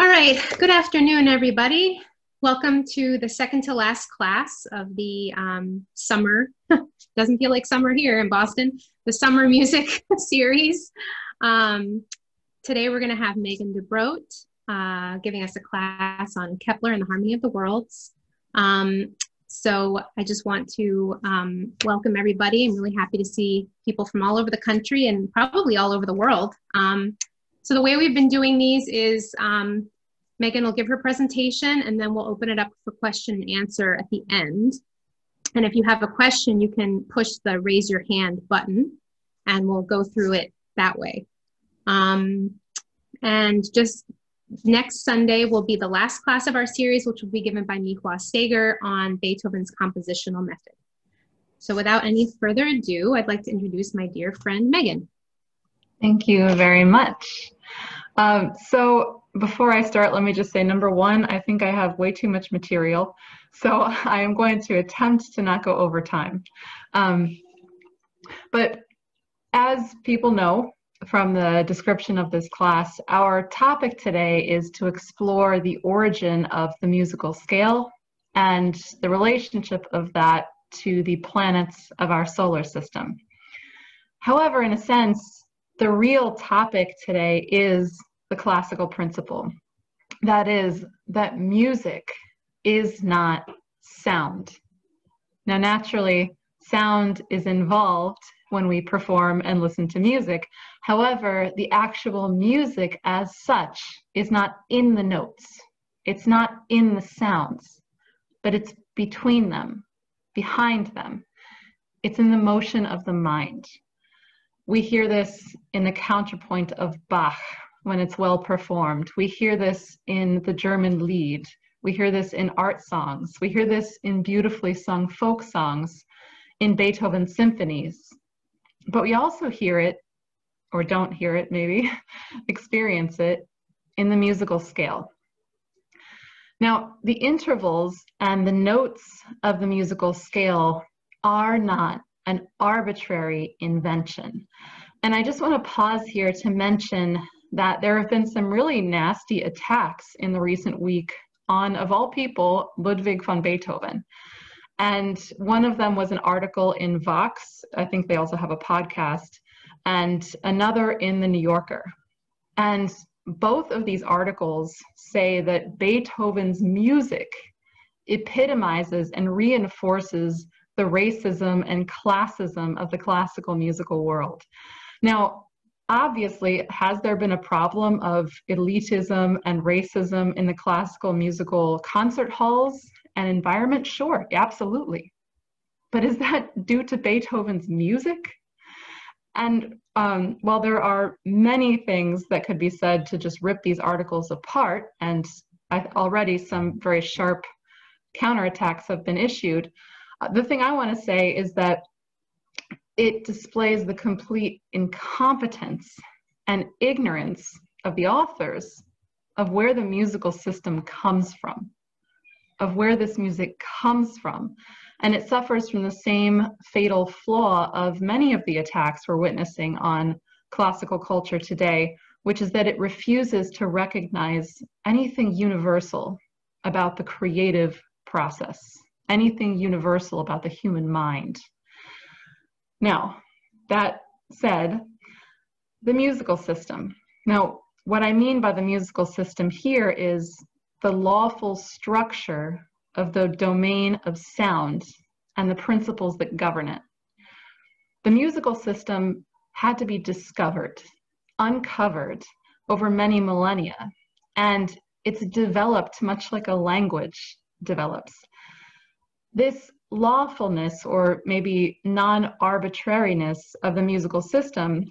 All right, good afternoon, everybody. Welcome to the second to last class of the um, summer, doesn't feel like summer here in Boston, the summer music series. Um, today we're gonna have Megan Dobrodt uh, giving us a class on Kepler and the Harmony of the Worlds. Um, so I just want to um, welcome everybody. I'm really happy to see people from all over the country and probably all over the world. So the way we've been doing these is um, Megan will give her presentation and then we'll open it up for question and answer at the end. And if you have a question, you can push the raise your hand button and we'll go through it that way. Um, and just next Sunday will be the last class of our series, which will be given by Mihua Steger on Beethoven's compositional method. So without any further ado, I'd like to introduce my dear friend, Megan. Thank you very much. Um, so before I start, let me just say, number one, I think I have way too much material. So I am going to attempt to not go over time. Um, but as people know, from the description of this class, our topic today is to explore the origin of the musical scale and the relationship of that to the planets of our solar system. However, in a sense, the real topic today is the classical principle. That is, that music is not sound. Now, naturally, sound is involved when we perform and listen to music. However, the actual music as such is not in the notes, it's not in the sounds, but it's between them, behind them. It's in the motion of the mind. We hear this in the counterpoint of Bach when it's well performed. We hear this in the German Lied. We hear this in art songs. We hear this in beautifully sung folk songs, in Beethoven symphonies. But we also hear it, or don't hear it maybe, experience it in the musical scale. Now, the intervals and the notes of the musical scale are not an arbitrary invention. And I just want to pause here to mention that there have been some really nasty attacks in the recent week on, of all people, Ludwig van Beethoven. And one of them was an article in Vox. I think they also have a podcast, and another in the New Yorker. And both of these articles say that Beethoven's music epitomizes and reinforces the racism and classism of the classical musical world. Now, obviously, has there been a problem of elitism and racism in the classical musical concert halls and environment? Sure, absolutely. But is that due to Beethoven's music? And um, while there are many things that could be said to just rip these articles apart, and already some very sharp counterattacks have been issued, the thing I want to say is that it displays the complete incompetence and ignorance of the authors of where the musical system comes from, of where this music comes from. And it suffers from the same fatal flaw of many of the attacks we're witnessing on classical culture today, which is that it refuses to recognize anything universal about the creative process anything universal about the human mind. Now, that said, the musical system. Now, what I mean by the musical system here is the lawful structure of the domain of sound and the principles that govern it. The musical system had to be discovered, uncovered over many millennia, and it's developed much like a language develops this lawfulness or maybe non arbitrariness of the musical system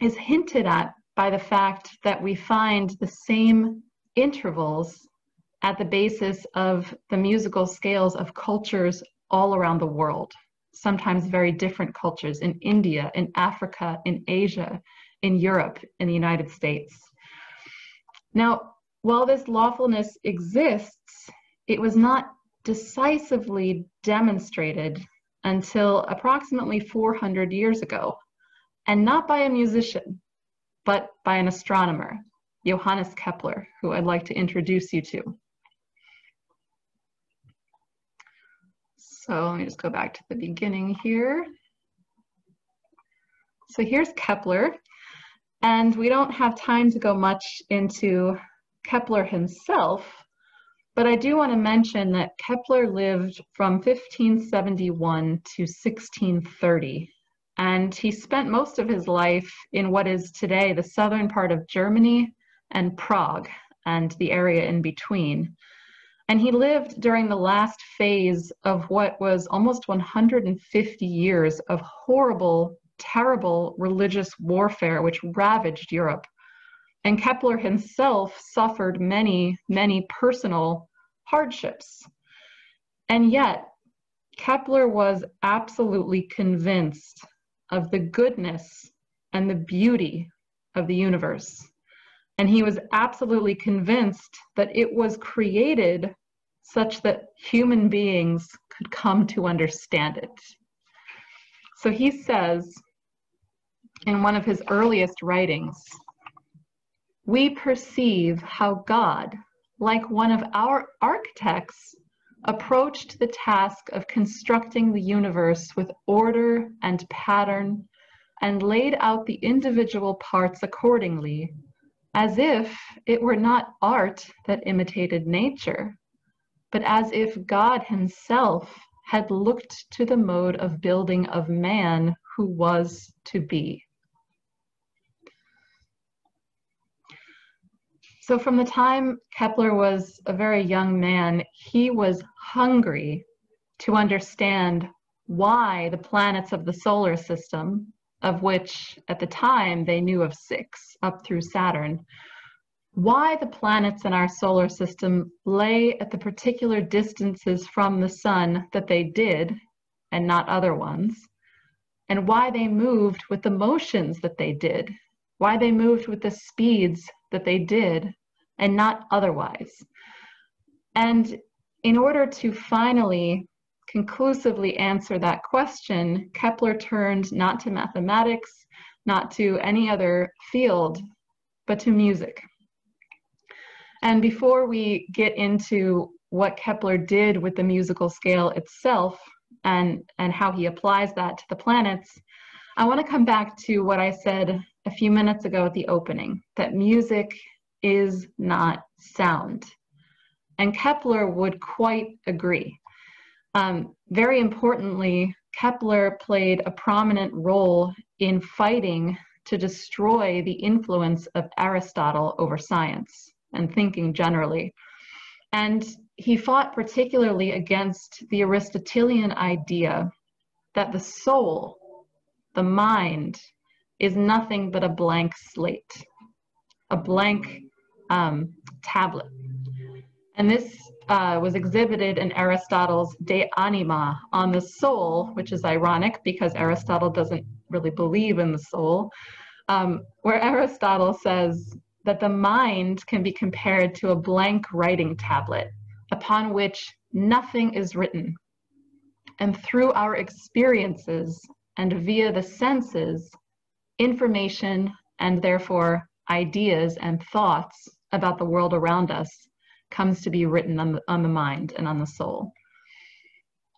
is hinted at by the fact that we find the same intervals at the basis of the musical scales of cultures all around the world, sometimes very different cultures in India, in Africa, in Asia, in Europe, in the United States. Now, while this lawfulness exists, it was not decisively demonstrated until approximately 400 years ago, and not by a musician, but by an astronomer, Johannes Kepler, who I'd like to introduce you to. So let me just go back to the beginning here. So here's Kepler, and we don't have time to go much into Kepler himself, but I do want to mention that Kepler lived from 1571 to 1630, and he spent most of his life in what is today the southern part of Germany and Prague and the area in between. And he lived during the last phase of what was almost 150 years of horrible, terrible religious warfare which ravaged Europe. And Kepler himself suffered many, many personal hardships. And yet, Kepler was absolutely convinced of the goodness and the beauty of the universe. And he was absolutely convinced that it was created such that human beings could come to understand it. So he says in one of his earliest writings, we perceive how God, like one of our architects, approached the task of constructing the universe with order and pattern and laid out the individual parts accordingly, as if it were not art that imitated nature, but as if God Himself had looked to the mode of building of man who was to be. So, from the time Kepler was a very young man, he was hungry to understand why the planets of the solar system, of which at the time they knew of six up through Saturn, why the planets in our solar system lay at the particular distances from the sun that they did and not other ones, and why they moved with the motions that they did, why they moved with the speeds that they did and not otherwise. And in order to finally conclusively answer that question, Kepler turned not to mathematics, not to any other field, but to music. And before we get into what Kepler did with the musical scale itself and, and how he applies that to the planets, I want to come back to what I said a few minutes ago at the opening that music is not sound. And Kepler would quite agree. Um, very importantly, Kepler played a prominent role in fighting to destroy the influence of Aristotle over science and thinking generally. And he fought particularly against the Aristotelian idea that the soul, the mind, is nothing but a blank slate, a blank um, tablet. And this uh, was exhibited in Aristotle's De Anima on the soul, which is ironic because Aristotle doesn't really believe in the soul, um, where Aristotle says that the mind can be compared to a blank writing tablet upon which nothing is written. And through our experiences and via the senses, information and therefore ideas and thoughts about the world around us comes to be written on the, on the mind and on the soul.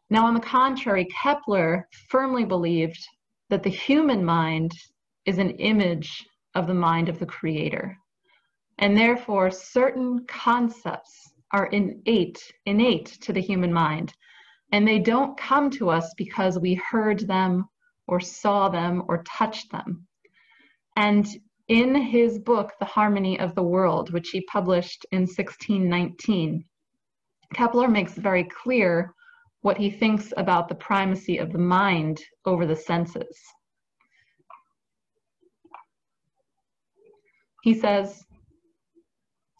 Now, on the contrary, Kepler firmly believed that the human mind is an image of the mind of the Creator. And therefore, certain concepts are innate, innate to the human mind. And they don't come to us because we heard them or saw them or touched them. And in his book, The Harmony of the World, which he published in 1619, Kepler makes very clear what he thinks about the primacy of the mind over the senses. He says,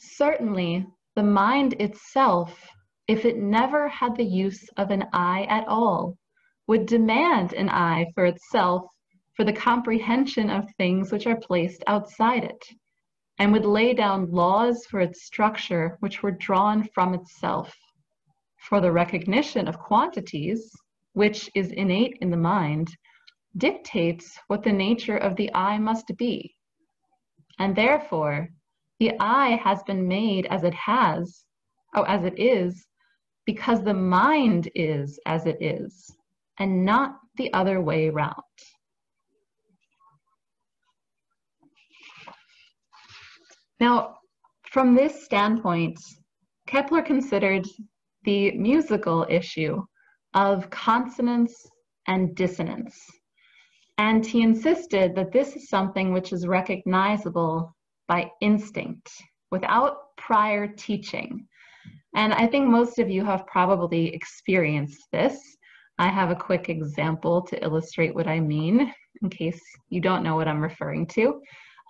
Certainly, the mind itself, if it never had the use of an eye at all, would demand an eye for itself for the comprehension of things which are placed outside it, and would lay down laws for its structure which were drawn from itself. For the recognition of quantities, which is innate in the mind, dictates what the nature of the eye must be. And therefore, The eye has been made as it has, oh, as it is, because the mind is as it is, and not the other way round. Now, from this standpoint, Kepler considered the musical issue of consonance and dissonance. And he insisted that this is something which is recognizable by instinct without prior teaching. And I think most of you have probably experienced this. I have a quick example to illustrate what I mean in case you don't know what I'm referring to.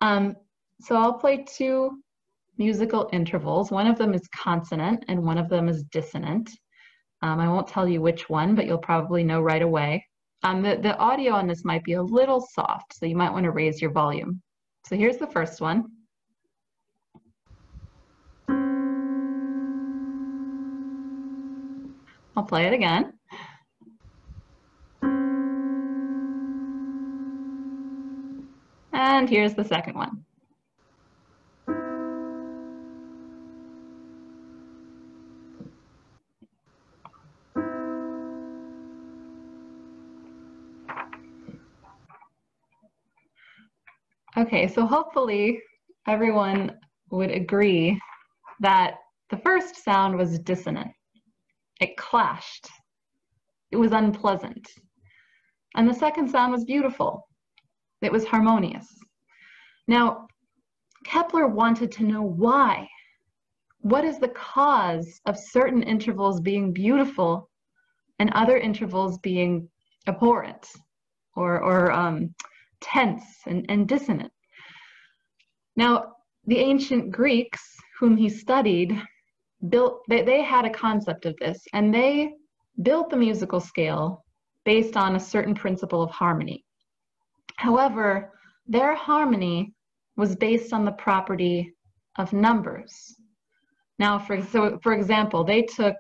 Um, so I'll play two musical intervals. One of them is consonant and one of them is dissonant. Um, I won't tell you which one, but you'll probably know right away. Um, the, the audio on this might be a little soft, so you might want to raise your volume. So here's the first one. I'll play it again. And here's the second one. Okay, so hopefully everyone would agree that the first sound was dissonant. It clashed. It was unpleasant. And the second sound was beautiful. It was harmonious. Now, Kepler wanted to know why. What is the cause of certain intervals being beautiful and other intervals being abhorrent or, or um, tense and, and dissonant. Now, the ancient Greeks, whom he studied, built they, they had a concept of this, and they built the musical scale based on a certain principle of harmony. However, their harmony was based on the property of numbers. Now, for, so for example, they took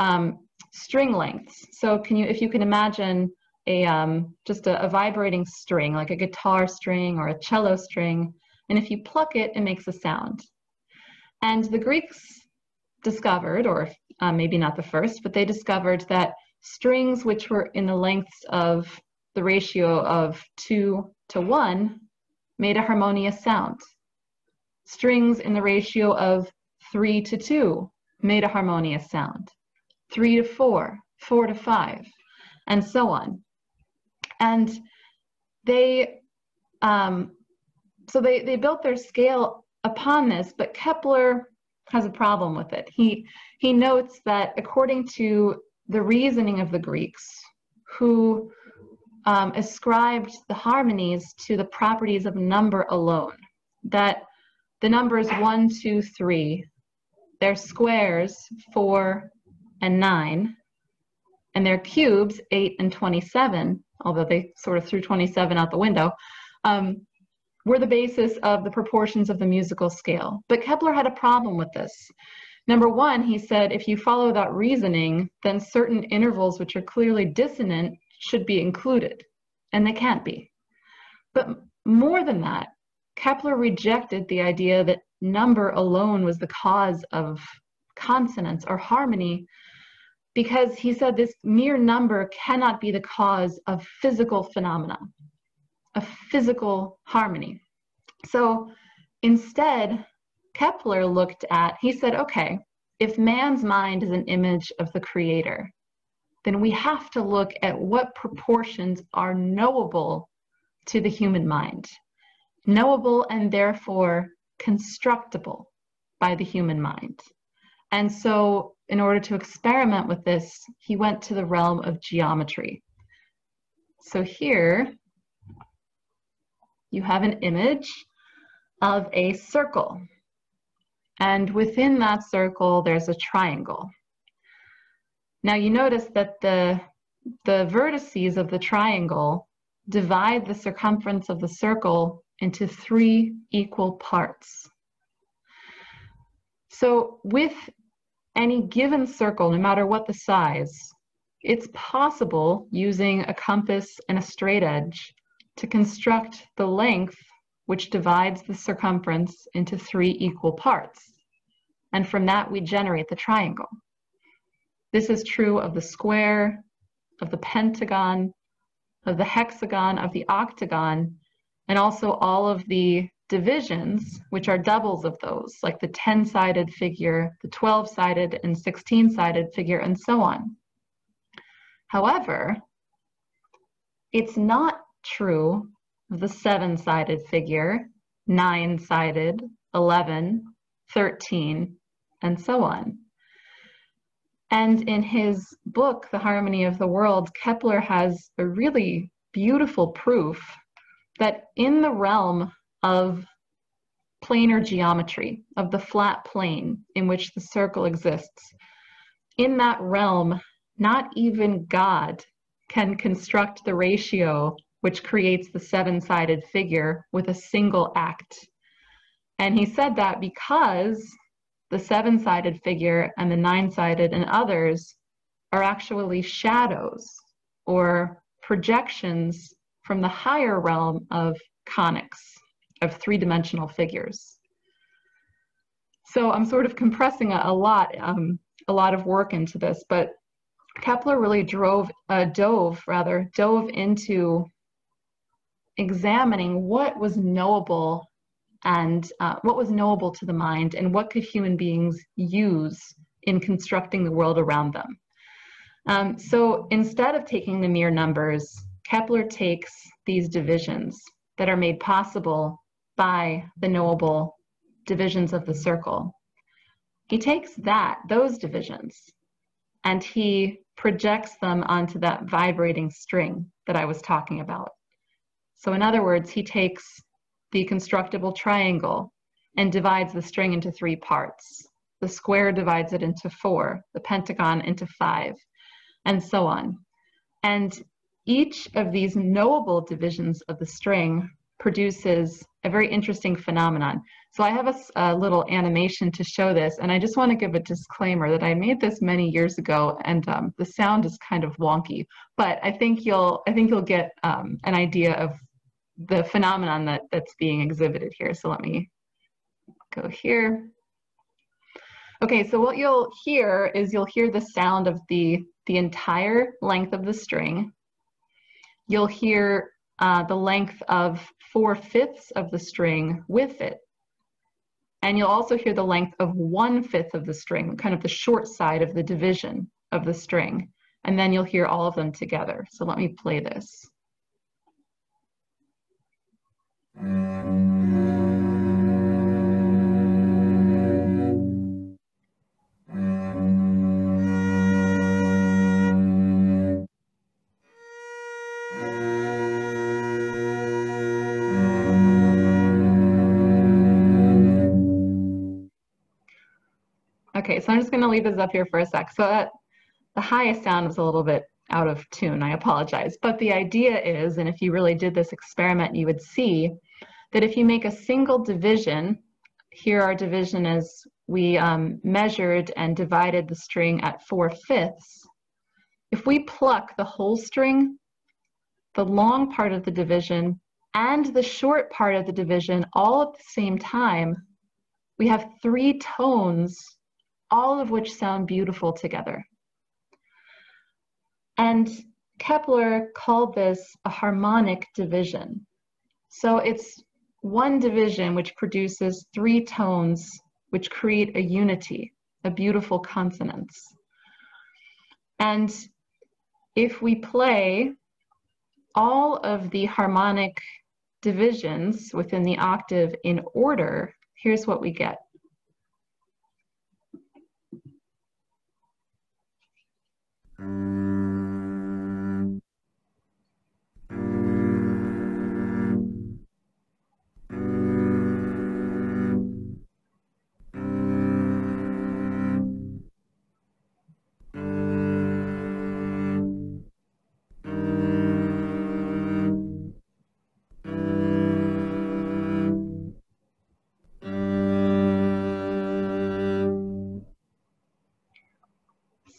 um, string lengths. So can you, if you can imagine a um, just a, a, vibrating string, like a guitar string or a cello string, and if you pluck it, it makes a sound. And the Greeks discovered, or uh, maybe not the first, but they discovered that strings which were in the lengths of the ratio of two to one made a harmonious sound. Strings in the ratio of three to two made a harmonious sound. Three to four, four to five, and so on and they um, so they they built their scale upon this but kepler has a problem with it. He he notes that according to the reasoning of the greeks who um, ascribed the harmonies to the properties of number alone that the numbers one two three their squares four and nine and their cubes eight and 27 although they sort of threw 27 out the window, um, were the basis of the proportions of the musical scale. But Kepler had a problem with this. Number one, he said if you follow that reasoning, then certain intervals which are clearly dissonant should be included, and they can't be. But more than that, Kepler rejected the idea that number alone was the cause of consonance or harmony because he said this mere number cannot be the cause of physical phenomena, of physical harmony. So instead, Kepler looked at, he said, okay, if man's mind is an image of the creator, then we have to look at what proportions are knowable to the human mind, knowable and therefore constructible by the human mind. And so in order to experiment with this, he went to the realm of geometry. So here you have an image of a circle. And within that circle, there's a triangle. Now you notice that the, the vertices of the triangle divide the circumference of the circle into three equal parts. So with any given circle, no matter what the size, it's possible using a compass and a straight edge to construct the length which divides the circumference into three equal parts. And from that, we generate the triangle. This is true of the square, of the pentagon, of the hexagon, of the octagon, and also all of the divisions, which are doubles of those, like the 10-sided figure, the 12-sided and 16-sided figure, and so on. However, it's not true of the seven-sided figure, nine-sided, 11, 13, and so on. And in his book, The Harmony of the World, Kepler has a really beautiful proof that in the realm of planar geometry, of the flat plane in which the circle exists, in that realm, not even God can construct the ratio which creates the seven sided figure with a single act. And he said that because the seven sided figure and the nine sided and others are actually shadows or projections from the higher realm of conics, of three dimensional figures. So I'm sort of compressing a, a lot, um, a lot of work into this, but Kepler really drove, uh, dove rather, dove into examining what was knowable and uh, what was knowable to the mind and what could human beings use in constructing the world around them. Um, so instead of taking the mere numbers, Kepler takes these divisions that are made possible by the knowable divisions of the circle. He takes that, those divisions, and he projects them onto that vibrating string that I was talking about. So in other words, he takes the constructible triangle and divides the string into three parts. The square divides it into four, the pentagon into five, and so on. And each of these knowable divisions of the string produces a very interesting phenomenon. So I have a, a, little animation to show this, and I just want to give a disclaimer that I made this many years ago, and um, the sound is kind of wonky, but I think you'll I think you'll get um, an idea of the phenomenon that that's being exhibited here. So let me go here. Okay, so what you'll hear is you'll hear the sound of the the entire length of the string. You'll hear uh, the length of four fifths of the string with it. And you'll also hear the length of one fifth of the string, kind of the short side of the division of the string. And then you'll hear all of them together. So let me play this. Okay, so I'm just gonna leave this up here for a sec. So that the highest sound is a little bit out of tune, I apologize. But the idea is, and if you really did this experiment, you would see that if you make a single division, here our division is we um, measured and divided the string at 4 fifths. If we pluck the whole string, the long part of the division, and the short part of the division all at the same time, we have three tones all of which sound beautiful together. And Kepler called this a harmonic division. So it's one division which produces three tones which create a unity, a beautiful consonance. And if we play all of the harmonic divisions within the octave in order, here's what we get.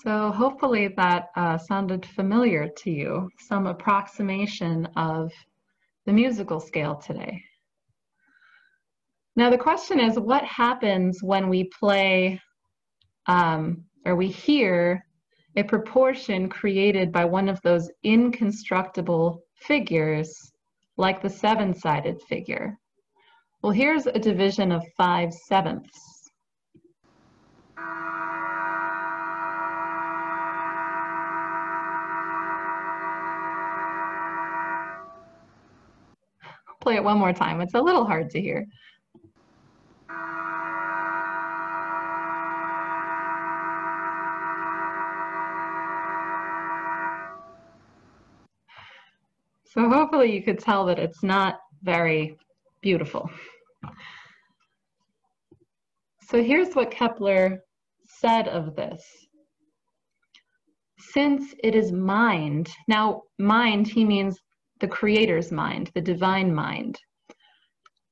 So hopefully that uh, sounded familiar to you, some approximation of the musical scale today. Now the question is, what happens when we play um, or we hear a proportion created by one of those inconstructible figures, like the seven-sided figure? Well, here's a division of five sevenths. Play it one more time. It's a little hard to hear. So hopefully you could tell that it's not very beautiful. So here's what Kepler said of this. Since it is mind, now mind, he means the creator's mind, the divine mind.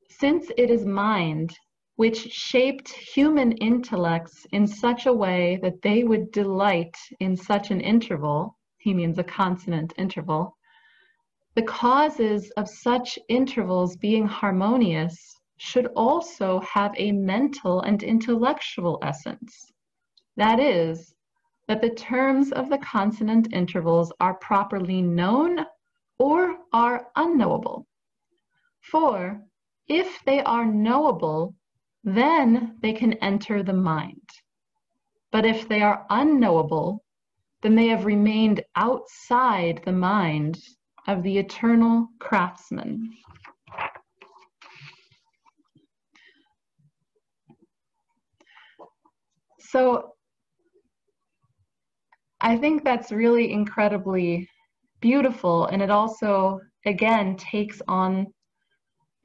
Since it is mind which shaped human intellects in such a way that they would delight in such an interval, he means a consonant interval, the causes of such intervals being harmonious should also have a mental and intellectual essence. That is, that the terms of the consonant intervals are properly known or are unknowable. For if they are knowable, then they can enter the mind. But if they are unknowable, then they have remained outside the mind of the eternal craftsman. So I think that's really incredibly beautiful, and it also, again, takes on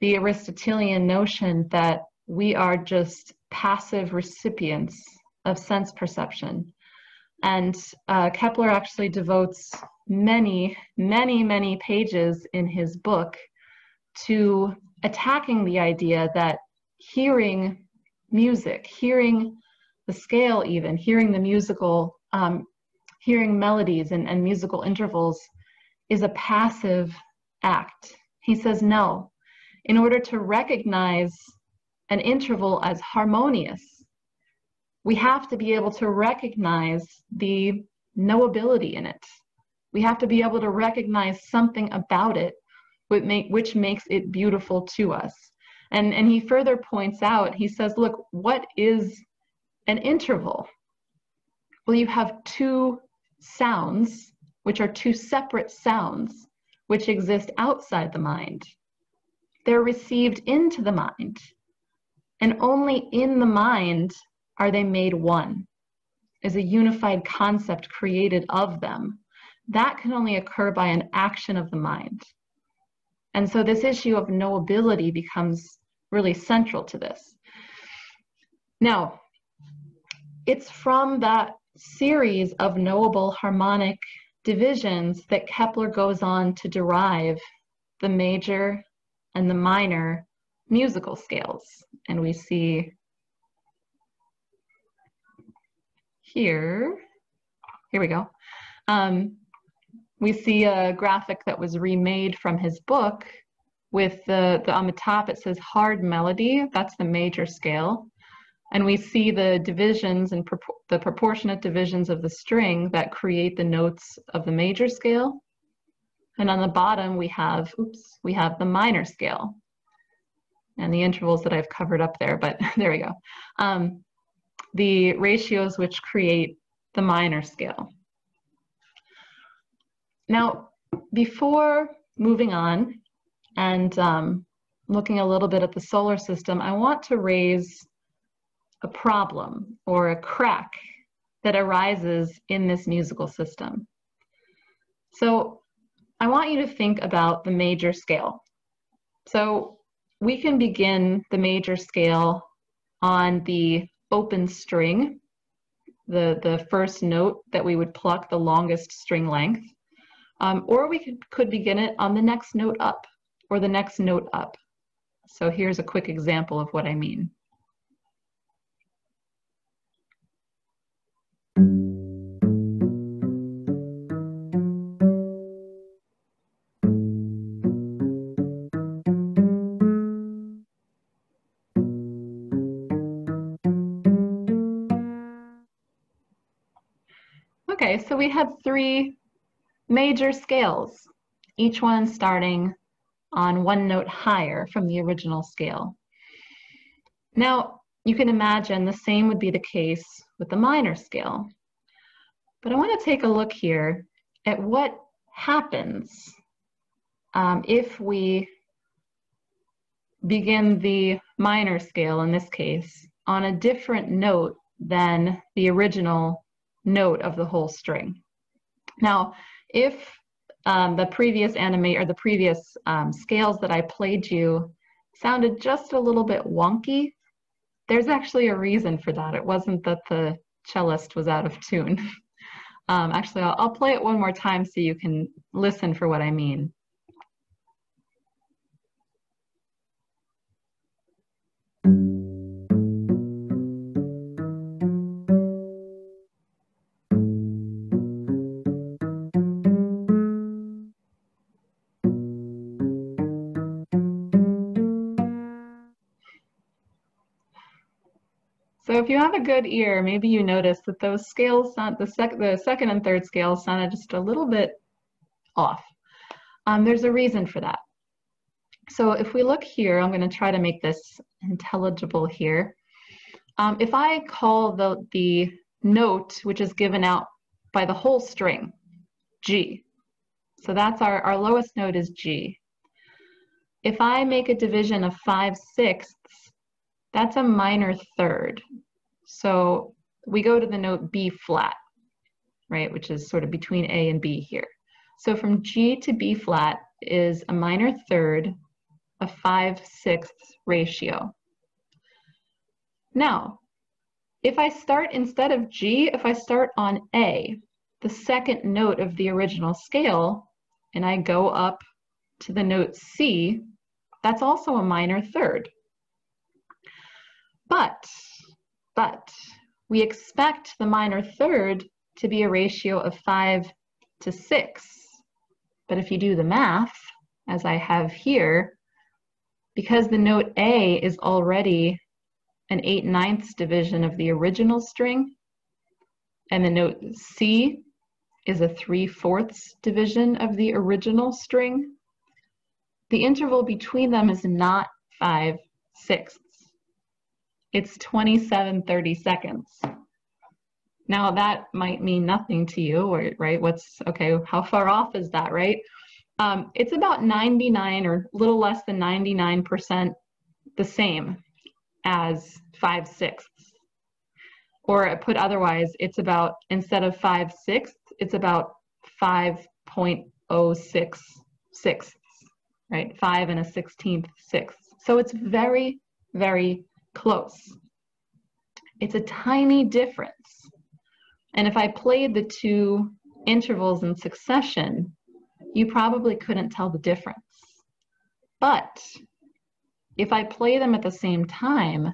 the Aristotelian notion that we are just passive recipients of sense perception. And uh, Kepler actually devotes many, many, many pages in his book to attacking the idea that hearing music, hearing the scale even, hearing the musical, um, hearing melodies and, and musical intervals is a passive act. He says no. In order to recognize an interval as harmonious, we have to be able to recognize the knowability in it, we have to be able to recognize something about it which makes it beautiful to us. And, and he further points out, he says, look, what is an interval? Well, you have two sounds, which are two separate sounds, which exist outside the mind. They're received into the mind. And only in the mind are they made one, is a unified concept created of them that can only occur by an action of the mind. And so this issue of knowability becomes really central to this. Now, it's from that series of knowable harmonic divisions that Kepler goes on to derive the major and the minor musical scales. And we see here, here we go. Um, we see a graphic that was remade from his book with the, the on the top it says hard melody that's the major scale and we see the divisions and the proportionate divisions of the string that create the notes of the major scale. And on the bottom we have oops we have the minor scale. And the intervals that I've covered up there but there we go. Um, the ratios which create the minor scale. Now, before moving on and um, looking a little bit at the solar system, I want to raise a problem or a crack that arises in this musical system. So I want you to think about the major scale. So we can begin the major scale on the open string, the, the first note that we would pluck the longest string length. Um, or we could, could begin it on the next note up or the next note up. So here's a quick example of what I mean. Okay, so we had three major scales, each one starting on one note higher from the original scale. Now, you can imagine the same would be the case with the minor scale. But I want to take a look here at what happens um, if we begin the minor scale, in this case, on a different note than the original note of the whole string. Now, if um, the previous animate or the previous um, scales that I played you sounded just a little bit wonky, there's actually a reason for that. It wasn't that the cellist was out of tune. um, actually, I'll, I'll play it one more time so you can listen for what I mean. If you have a good ear, maybe you notice that those scales, sound, the, sec the second and third scales sounded just a little bit off. Um, there's a reason for that. So if we look here, I'm going to try to make this intelligible here. Um, if I call the, the note, which is given out by the whole string, G, so that's our, our lowest note is G. If I make a division of 5 sixths, that's a minor third. So we go to the note B flat, right, which is sort of between A and B here. So from G to B flat is a minor third, a 5 sixths ratio. Now, if I start instead of G, if I start on A, the second note of the original scale, and I go up to the note C, that's also a minor third. But but we expect the minor third to be a ratio of 5 to 6. But if you do the math, as I have here, because the note A is already an 8 ninths division of the original string, and the note C is a 3 fourths division of the original string, the interval between them is not 5 sixths. It's 27, 30 seconds. Now that might mean nothing to you, right? What's, okay, how far off is that, right? Um, it's about 99 or a little less than 99% the same as 5 sixths. Or put otherwise, it's about, instead of 5 sixths, it's about 5.06 sixths, right? 5 and a 16th sixth. So it's very, very close. It's a tiny difference. And if I played the two intervals in succession, you probably couldn't tell the difference. But if I play them at the same time,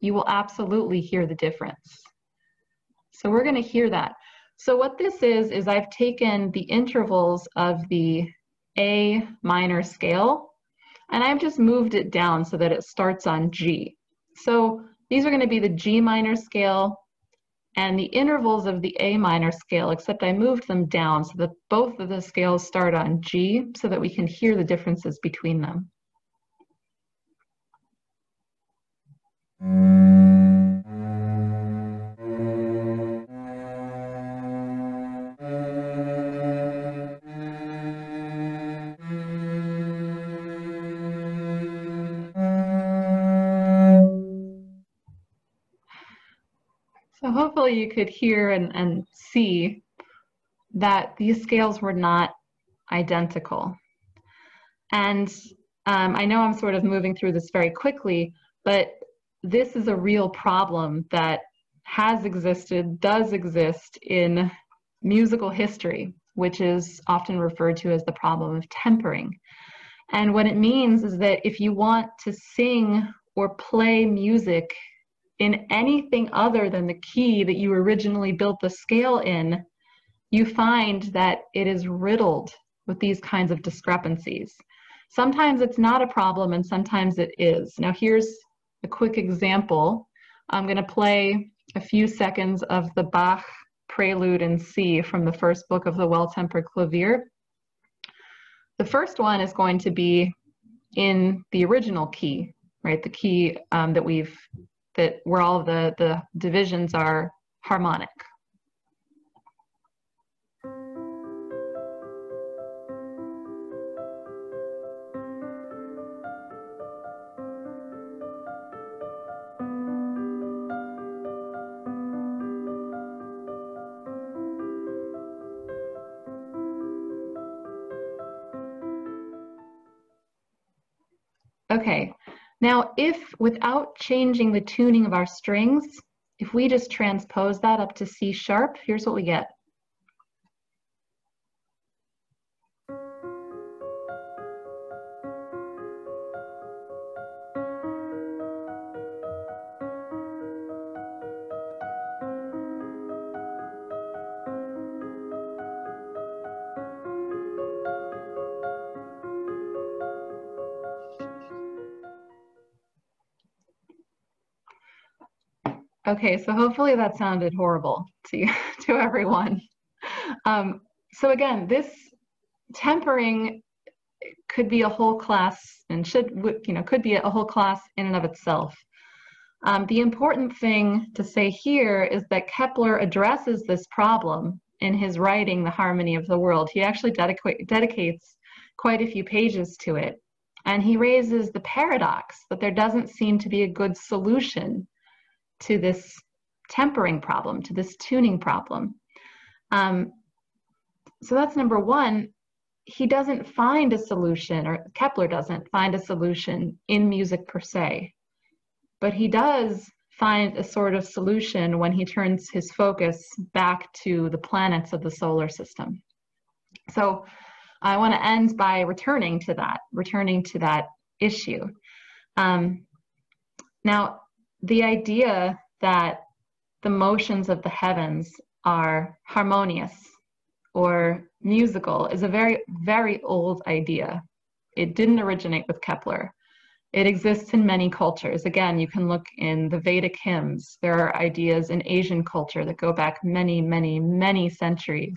you will absolutely hear the difference. So we're going to hear that. So what this is, is I've taken the intervals of the A minor scale, and I've just moved it down so that it starts on G. So these are going to be the G minor scale and the intervals of the A minor scale, except I moved them down so that both of the scales start on G so that we can hear the differences between them. You could hear and, and see that these scales were not identical. And um, I know I'm sort of moving through this very quickly, but this is a real problem that has existed, does exist in musical history, which is often referred to as the problem of tempering. And what it means is that if you want to sing or play music in anything other than the key that you originally built the scale in, you find that it is riddled with these kinds of discrepancies. Sometimes it's not a problem and sometimes it is. Now here's a quick example. I'm going to play a few seconds of the Bach prelude in C from the first book of the Well-Tempered Clavier. The first one is going to be in the original key, right? The key um, that we've, that where all the, the divisions are harmonic. Okay, now if without changing the tuning of our strings, if we just transpose that up to C sharp, here's what we get. Okay, so hopefully that sounded horrible to to everyone. Um, so again, this tempering could be a whole class and should you know could be a whole class in and of itself. Um, the important thing to say here is that Kepler addresses this problem in his writing The Harmony of the World. He actually dedica dedicates quite a few pages to it. And he raises the paradox that there doesn't seem to be a good solution to this tempering problem, to this tuning problem. Um, so that's number one. He doesn't find a solution, or Kepler doesn't find a solution in music per se, but he does find a sort of solution when he turns his focus back to the planets of the solar system. So I want to end by returning to that, returning to that issue. Um, now, the idea that the motions of the heavens are harmonious or musical is a very, very old idea. It didn't originate with Kepler. It exists in many cultures. Again, you can look in the Vedic hymns. There are ideas in Asian culture that go back many, many, many centuries.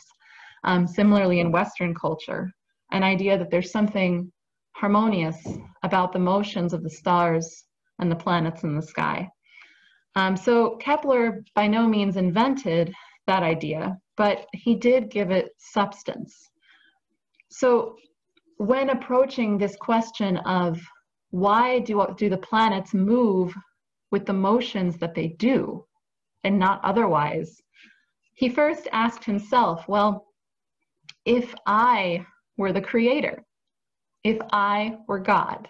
Um, similarly, in Western culture, an idea that there's something harmonious about the motions of the stars and the planets in the sky. Um, so Kepler by no means invented that idea, but he did give it substance. So when approaching this question of why do, do the planets move with the motions that they do and not otherwise, he first asked himself, well, if I were the creator, if I were God,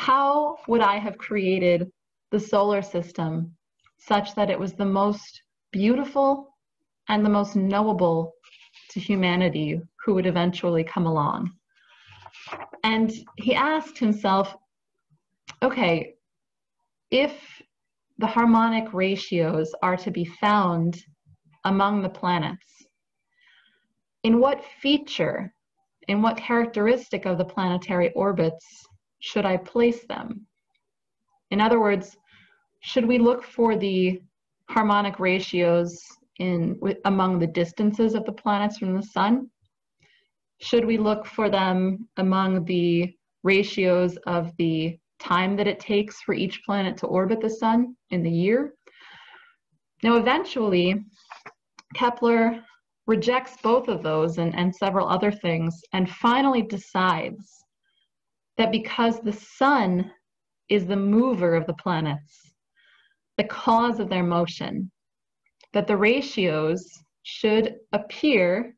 how would I have created the solar system such that it was the most beautiful and the most knowable to humanity who would eventually come along. And he asked himself, okay, if the harmonic ratios are to be found among the planets, in what feature, in what characteristic of the planetary orbits should I place them? In other words, should we look for the harmonic ratios in among the distances of the planets from the sun? Should we look for them among the ratios of the time that it takes for each planet to orbit the sun in the year? Now, eventually, Kepler rejects both of those and, and several other things and finally decides that because the sun is the mover of the planets, the cause of their motion, that the ratios should appear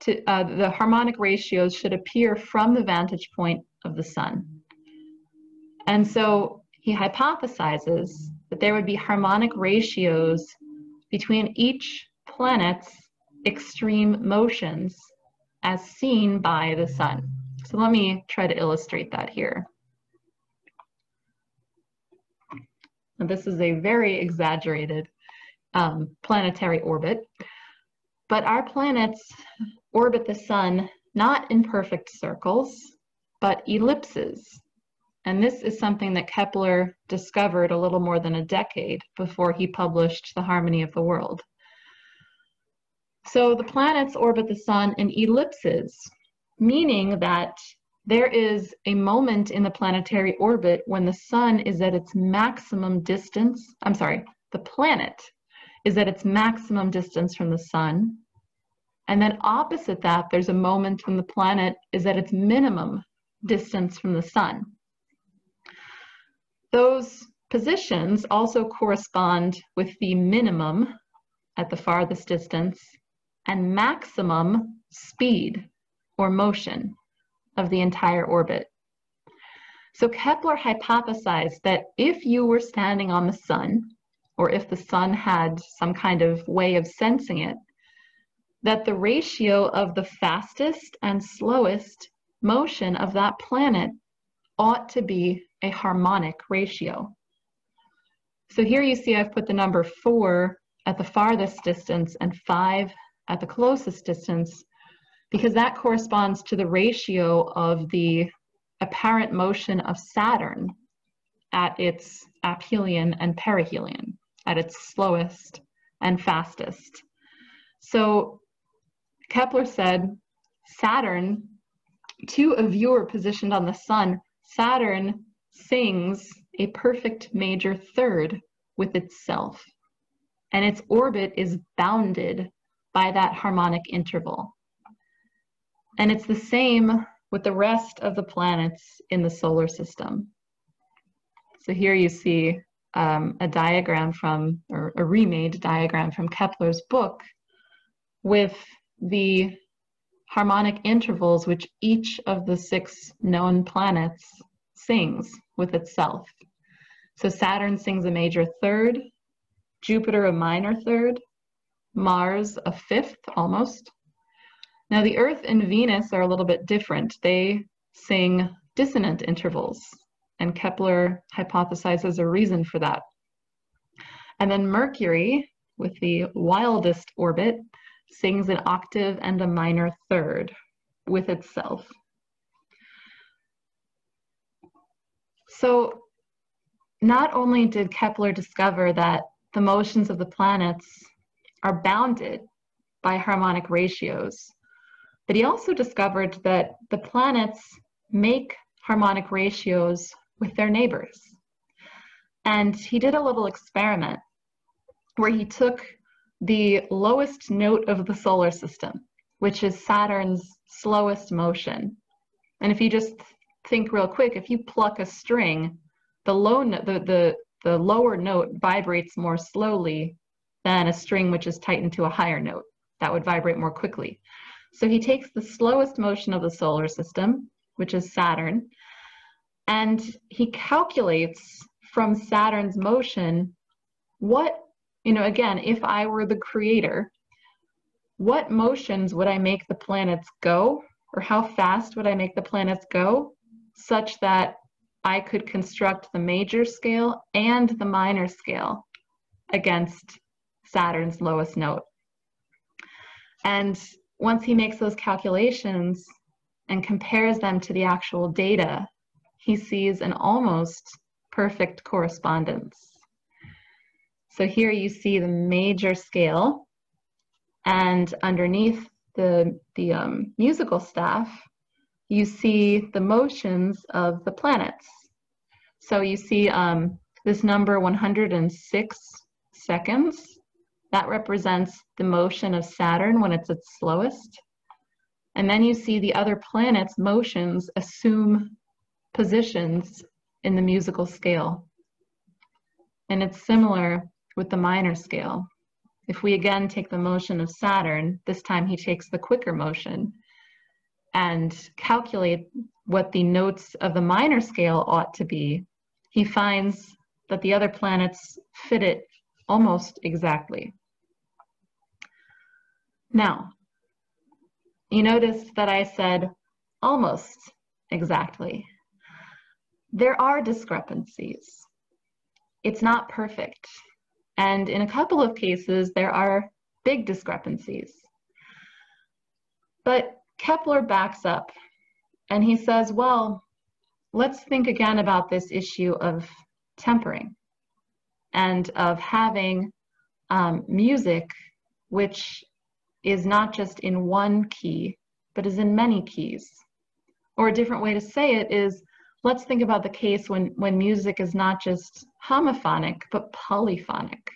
to, uh, the harmonic ratios should appear from the vantage point of the sun. And so he hypothesizes that there would be harmonic ratios between each planet's extreme motions as seen by the sun. So let me try to illustrate that here. This is a very exaggerated um, planetary orbit. But our planets orbit the sun not in perfect circles, but ellipses. And this is something that Kepler discovered a little more than a decade before he published The Harmony of the World. So the planets orbit the sun in ellipses, meaning that there is a moment in the planetary orbit when the sun is at its maximum distance. I'm sorry, the planet is at its maximum distance from the sun. And then opposite that, there's a moment when the planet is at its minimum distance from the sun. Those positions also correspond with the minimum at the farthest distance and maximum speed or motion of the entire orbit. So Kepler hypothesized that if you were standing on the sun, or if the sun had some kind of way of sensing it, that the ratio of the fastest and slowest motion of that planet ought to be a harmonic ratio. So here you see I've put the number four at the farthest distance and five at the closest distance because that corresponds to the ratio of the apparent motion of Saturn at its aphelion and perihelion, at its slowest and fastest. So Kepler said Saturn, to a viewer positioned on the sun, Saturn sings a perfect major third with itself, and its orbit is bounded by that harmonic interval. And it's the same with the rest of the planets in the solar system. So here you see um, a diagram from, or a remade diagram from Kepler's book with the harmonic intervals which each of the six known planets sings with itself. So Saturn sings a major third, Jupiter a minor third, Mars a fifth almost, now, the Earth and Venus are a little bit different. They sing dissonant intervals, and Kepler hypothesizes a reason for that. And then Mercury, with the wildest orbit, sings an octave and a minor third with itself. So, not only did Kepler discover that the motions of the planets are bounded by harmonic ratios, but he also discovered that the planets make harmonic ratios with their neighbors. And he did a little experiment where he took the lowest note of the solar system, which is Saturn's slowest motion. And if you just think real quick, if you pluck a string, the low no- the, the the lower note vibrates more slowly than a string which is tightened to a higher note. That would vibrate more quickly. So he takes the slowest motion of the solar system, which is Saturn, and he calculates from Saturn's motion what, you know, again, if I were the creator, what motions would I make the planets go, or how fast would I make the planets go, such that I could construct the major scale and the minor scale against Saturn's lowest note. And once he makes those calculations and compares them to the actual data, he sees an almost perfect correspondence. So here you see the major scale, and underneath the, the um, musical staff, you see the motions of the planets. So you see um, this number 106 seconds that represents the motion of Saturn when it's its slowest. And then you see the other planets' motions assume positions in the musical scale. And it's similar with the minor scale. If we again take the motion of Saturn, this time he takes the quicker motion and calculate what the notes of the minor scale ought to be, he finds that the other planets fit it almost exactly. Now, you noticed that I said almost exactly. There are discrepancies. It's not perfect. And in a couple of cases, there are big discrepancies. But Kepler backs up and he says, well, let's think again about this issue of tempering and of having um, music which is not just in one key, but is in many keys. Or a different way to say it is let's think about the case when, when music is not just homophonic, but polyphonic,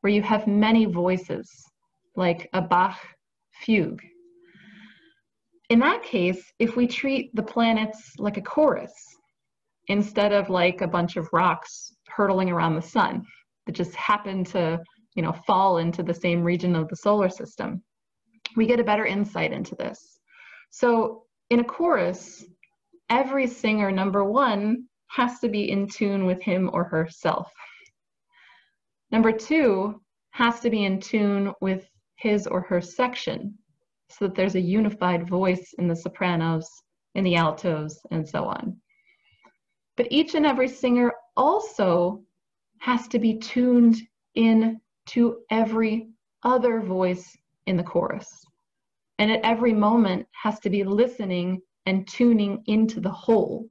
where you have many voices, like a Bach fugue. In that case, if we treat the planets like a chorus, instead of like a bunch of rocks hurtling around the sun that just happen to, you know, fall into the same region of the solar system, we get a better insight into this. So in a chorus, every singer, number one, has to be in tune with him or herself. Number two has to be in tune with his or her section so that there's a unified voice in the sopranos, in the altos, and so on. But each and every singer also has to be tuned in to every other voice in the chorus. And at every moment has to be listening and tuning into the whole.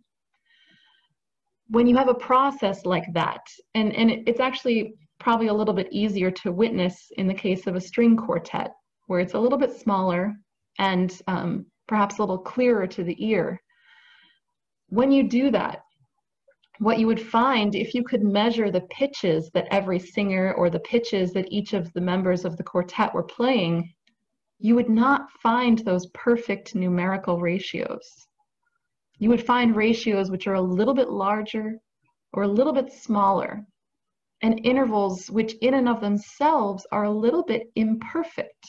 When you have a process like that, and, and it's actually probably a little bit easier to witness in the case of a string quartet, where it's a little bit smaller and um, perhaps a little clearer to the ear. When you do that, what you would find if you could measure the pitches that every singer or the pitches that each of the members of the quartet were playing, you would not find those perfect numerical ratios. You would find ratios which are a little bit larger or a little bit smaller, and intervals which, in and of themselves, are a little bit imperfect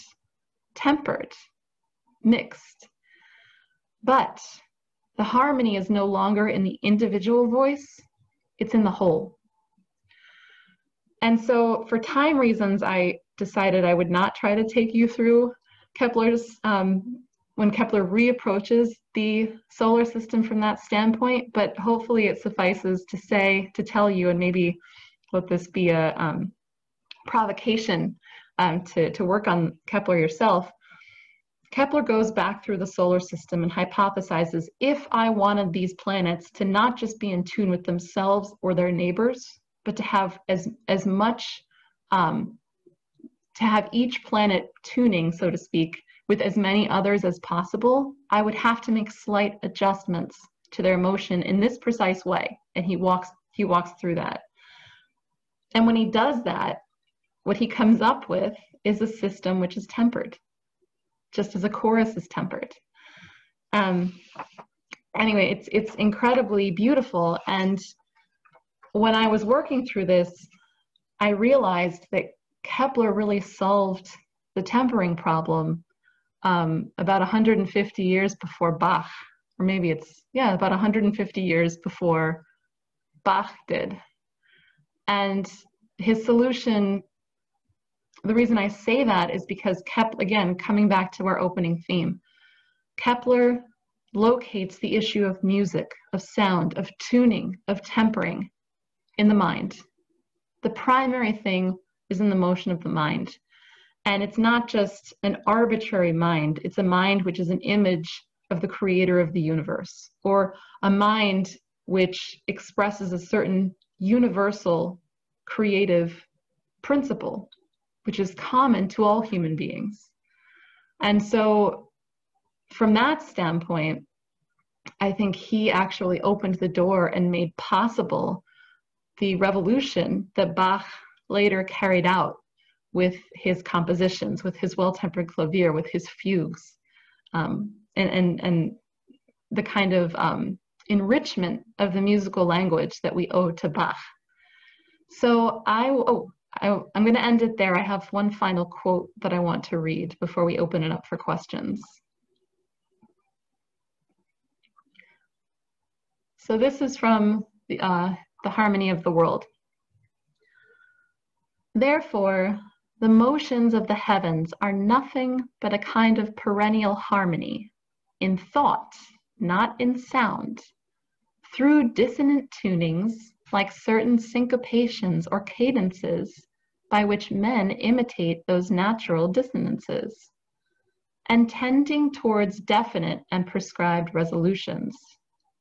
tempered, mixed. But the harmony is no longer in the individual voice, it's in the whole. And so, for time reasons, I decided I would not try to take you through Kepler's, um, when Kepler reapproaches the solar system from that standpoint, but hopefully it suffices to say, to tell you, and maybe let this be a um, provocation um, to, to work on Kepler yourself. Kepler goes back through the solar system and hypothesizes if I wanted these planets to not just be in tune with themselves or their neighbors, but to have as, as much, um, to have each planet tuning, so to speak, with as many others as possible, I would have to make slight adjustments to their motion in this precise way. And he walks, he walks through that. And when he does that, what he comes up with is a system which is tempered, just as a chorus is tempered. Um, anyway, it's it's incredibly beautiful. And when I was working through this, I realized that Kepler really solved the tempering problem um, about 150 years before Bach, or maybe it's yeah, about 150 years before Bach did. And his solution the reason I say that is because Kepler, again, coming back to our opening theme, Kepler locates the issue of music, of sound, of tuning, of tempering in the mind. The primary thing is in the motion of the mind. And it's not just an arbitrary mind, it's a mind which is an image of the creator of the universe, or a mind which expresses a certain universal creative principle which is common to all human beings. And so, from that standpoint, I think he actually opened the door and made possible the revolution that Bach later carried out with his compositions, with his well tempered clavier, with his fugues, um, and, and, and the kind of um, enrichment of the musical language that we owe to Bach. So I, oh, I, am going to end it there. I have one final quote that I want to read before we open it up for questions. So this is from the, uh, the Harmony of the World. Therefore, the motions of the heavens are nothing but a kind of perennial harmony, in thought, not in sound, through dissonant tunings like certain syncopations or cadences by which men imitate those natural dissonances, and tending towards definite and prescribed resolutions,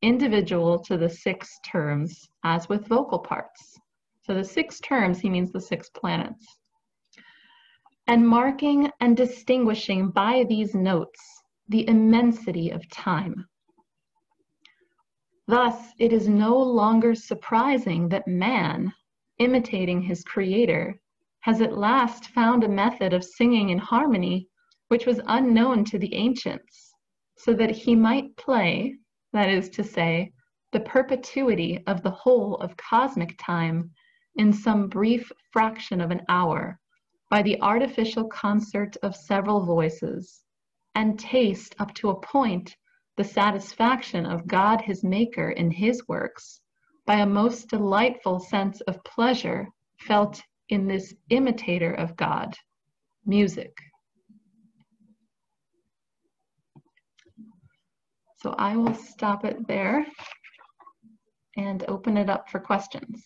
individual to the six terms, as with vocal parts. So the six terms, he means the six planets. and marking and distinguishing by these notes the immensity of time. Thus, it is no longer surprising that man, imitating his creator, has at last found a method of singing in harmony which was unknown to the ancients, so that he might play, that is to say, the perpetuity of the whole of cosmic time in some brief fraction of an hour by the artificial concert of several voices, and taste up to a point the satisfaction of God his Maker in his works by a most delightful sense of pleasure felt in this imitator of God, music. So I will stop it there and open it up for questions.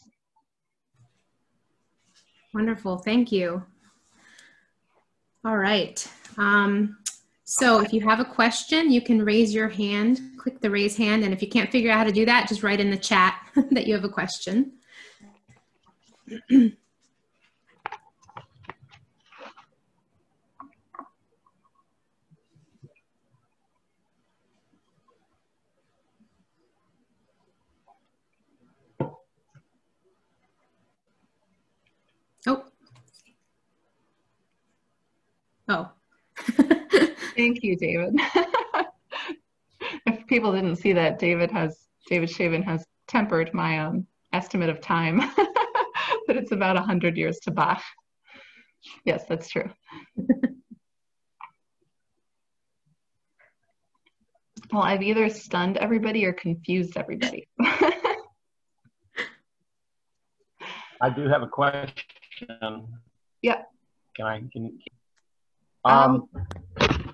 Wonderful, thank you. All right. Um, so if you have a question, you can raise your hand, click the raise hand, and if you can't figure out how to do that, just write in the chat that you have a question. Oh. Oh. Thank you, David. if people didn't see that, David has David Shavin has tempered my um, estimate of time that it's about 100 years to Bach. Yes, that's true. well, I've either stunned everybody or confused everybody. I do have a question. Yeah. Can I? Can, um, um,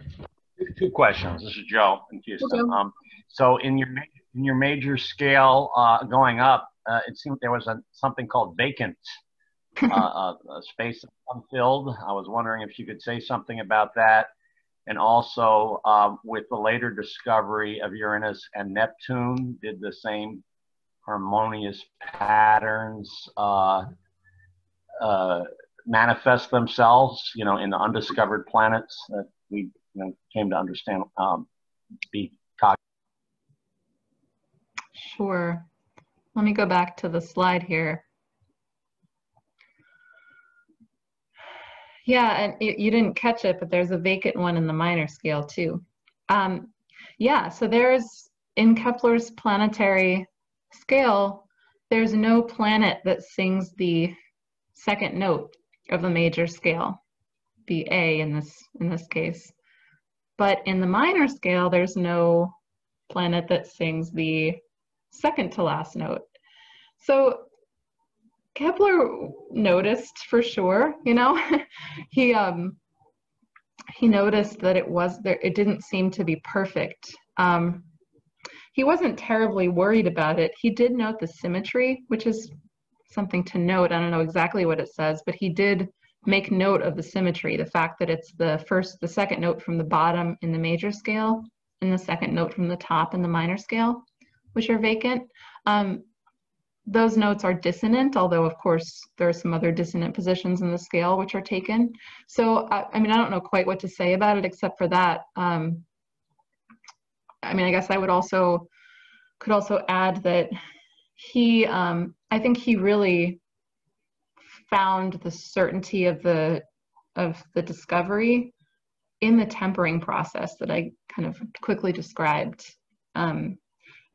two questions. This is Joe in Houston. Okay. Um, so in your in your major scale uh, going up, uh, it seemed there was a, something called vacant uh, uh, a space unfilled. I was wondering if you could say something about that, and also um, with the later discovery of Uranus and Neptune, did the same harmonious patterns uh, uh, manifest themselves, you know, in the undiscovered planets that we you know, came to understand um, be Sure. Let me go back to the slide here. Yeah, and it, you didn't catch it, but there's a vacant one in the minor scale too. Um, yeah, so there's in Kepler's planetary scale, there's no planet that sings the second note of the major scale, the A in this in this case. But in the minor scale, there's no planet that sings the second to last note. So Kepler noticed for sure, you know, he um he noticed that it was there it didn't seem to be perfect. Um he wasn't terribly worried about it. He did note the symmetry, which is something to note. I don't know exactly what it says, but he did make note of the symmetry, the fact that it's the first, the second note from the bottom in the major scale and the second note from the top in the minor scale, which are vacant. Um, those notes are dissonant, although of course there are some other dissonant positions in the scale which are taken. So, I, I mean, I don't know quite what to say about it except for that. Um, I mean, I guess I would also, could also add that he, um, I think he really found the certainty of the of the discovery in the tempering process that I kind of quickly described. Um,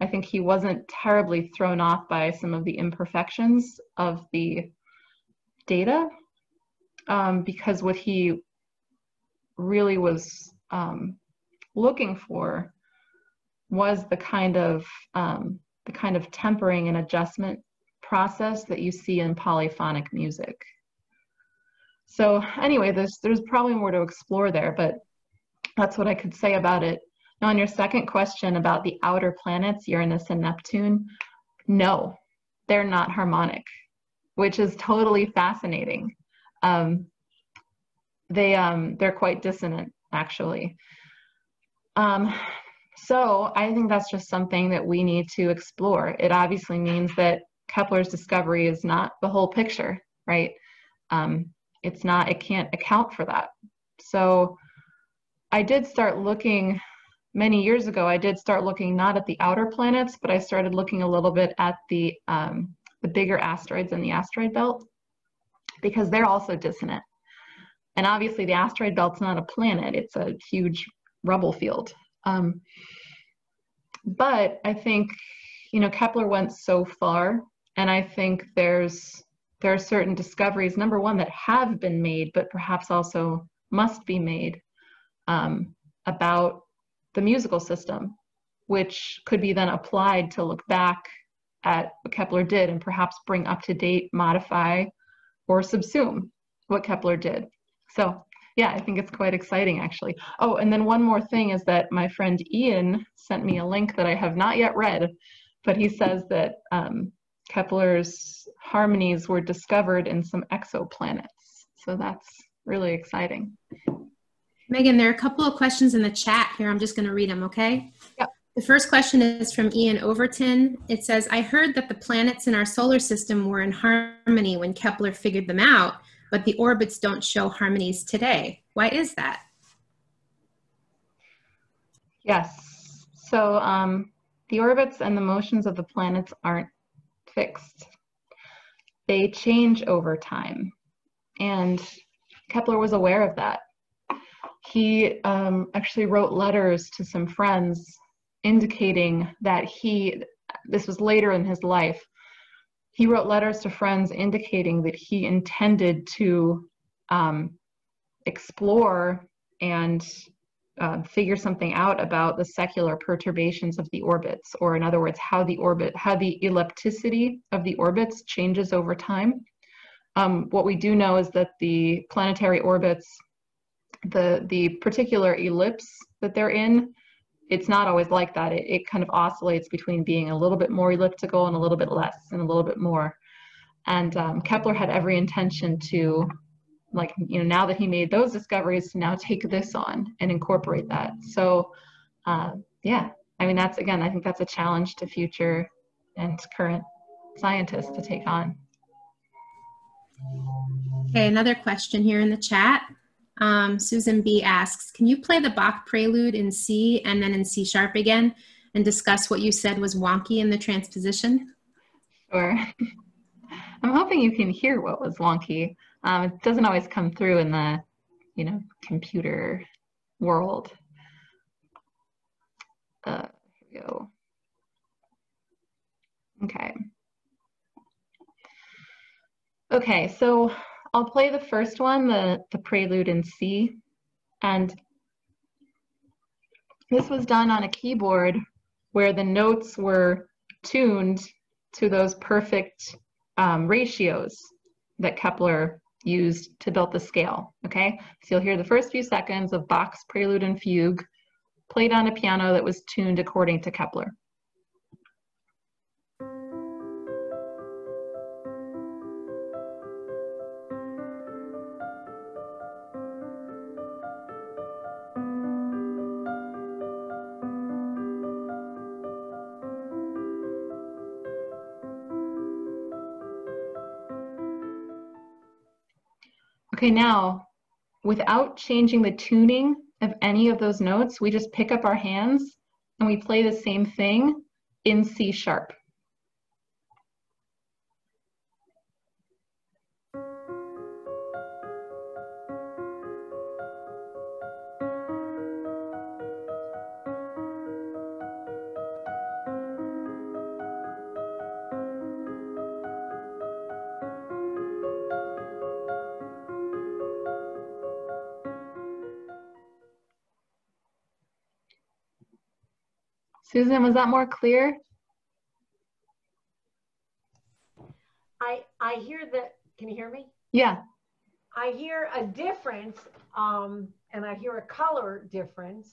I think he wasn't terribly thrown off by some of the imperfections of the data um, because what he really was um, looking for was the kind of um, the kind of tempering and adjustment process that you see in polyphonic music. So anyway, there's, there's probably more to explore there, but that's what I could say about it. Now on your second question about the outer planets, Uranus and Neptune, no, they're not harmonic, which is totally fascinating. Um, they, um, they're quite dissonant, actually. Um, so I think that's just something that we need to explore. It obviously means that Kepler's discovery is not the whole picture, right? Um, it's not, it can't account for that. So I did start looking many years ago, I did start looking not at the outer planets, but I started looking a little bit at the, um, the bigger asteroids in the asteroid belt because they're also dissonant. And obviously, the asteroid belt's not a planet, it's a huge rubble field. Um, but I think, you know, Kepler went so far, and I think there's there are certain discoveries, number one, that have been made, but perhaps also must be made um, about the musical system, which could be then applied to look back at what Kepler did and perhaps bring up to date, modify, or subsume what Kepler did. So yeah, I think it's quite exciting actually. Oh, and then one more thing is that my friend Ian sent me a link that I have not yet read, but he says that um, Kepler's harmonies were discovered in some exoplanets. So that's really exciting. Megan, there are a couple of questions in the chat here. I'm just going to read them, okay? Yep. The first question is from Ian Overton. It says, I heard that the planets in our solar system were in harmony when Kepler figured them out, but the orbits don't show harmonies today. Why is that? Yes. So um, the orbits and the motions of the planets aren't fixed. They change over time. And Kepler was aware of that he um, actually wrote letters to some friends indicating that he, this was later in his life, he wrote letters to friends indicating that he intended to um, explore and uh, figure something out about the secular perturbations of the orbits, or in other words, how the orbit, how the ellipticity of the orbits changes over time. Um, what we do know is that the planetary orbits the the particular ellipse that they're in it's not always like that. It, it kind of oscillates between being a little bit more elliptical and a little bit less and a little bit more. And um, kepler had every intention to like you know now that he made those discoveries to now take this on and incorporate that. So uh, yeah i mean that's again i think that's a challenge to future and current scientists to take on. Okay another question here in the chat um, Susan B asks, can you play the Bach prelude in C and then in C sharp again and discuss what you said was wonky in the transposition? Sure. I'm hoping you can hear what was wonky. Um, it doesn't always come through in the, you know, computer world. Uh, here we go. Okay. Okay, so I'll play the first one, the, the prelude in C. And this was done on a keyboard where the notes were tuned to those perfect um, ratios that Kepler used to build the scale, okay? So you'll hear the first few seconds of Bach's Prelude and Fugue played on a piano that was tuned according to Kepler. Okay, now, without changing the tuning of any of those notes, we just pick up our hands and we play the same thing in C sharp. Susan, was that more clear? I I hear that. Can you hear me? Yeah. I hear a difference, um, and I hear a color difference.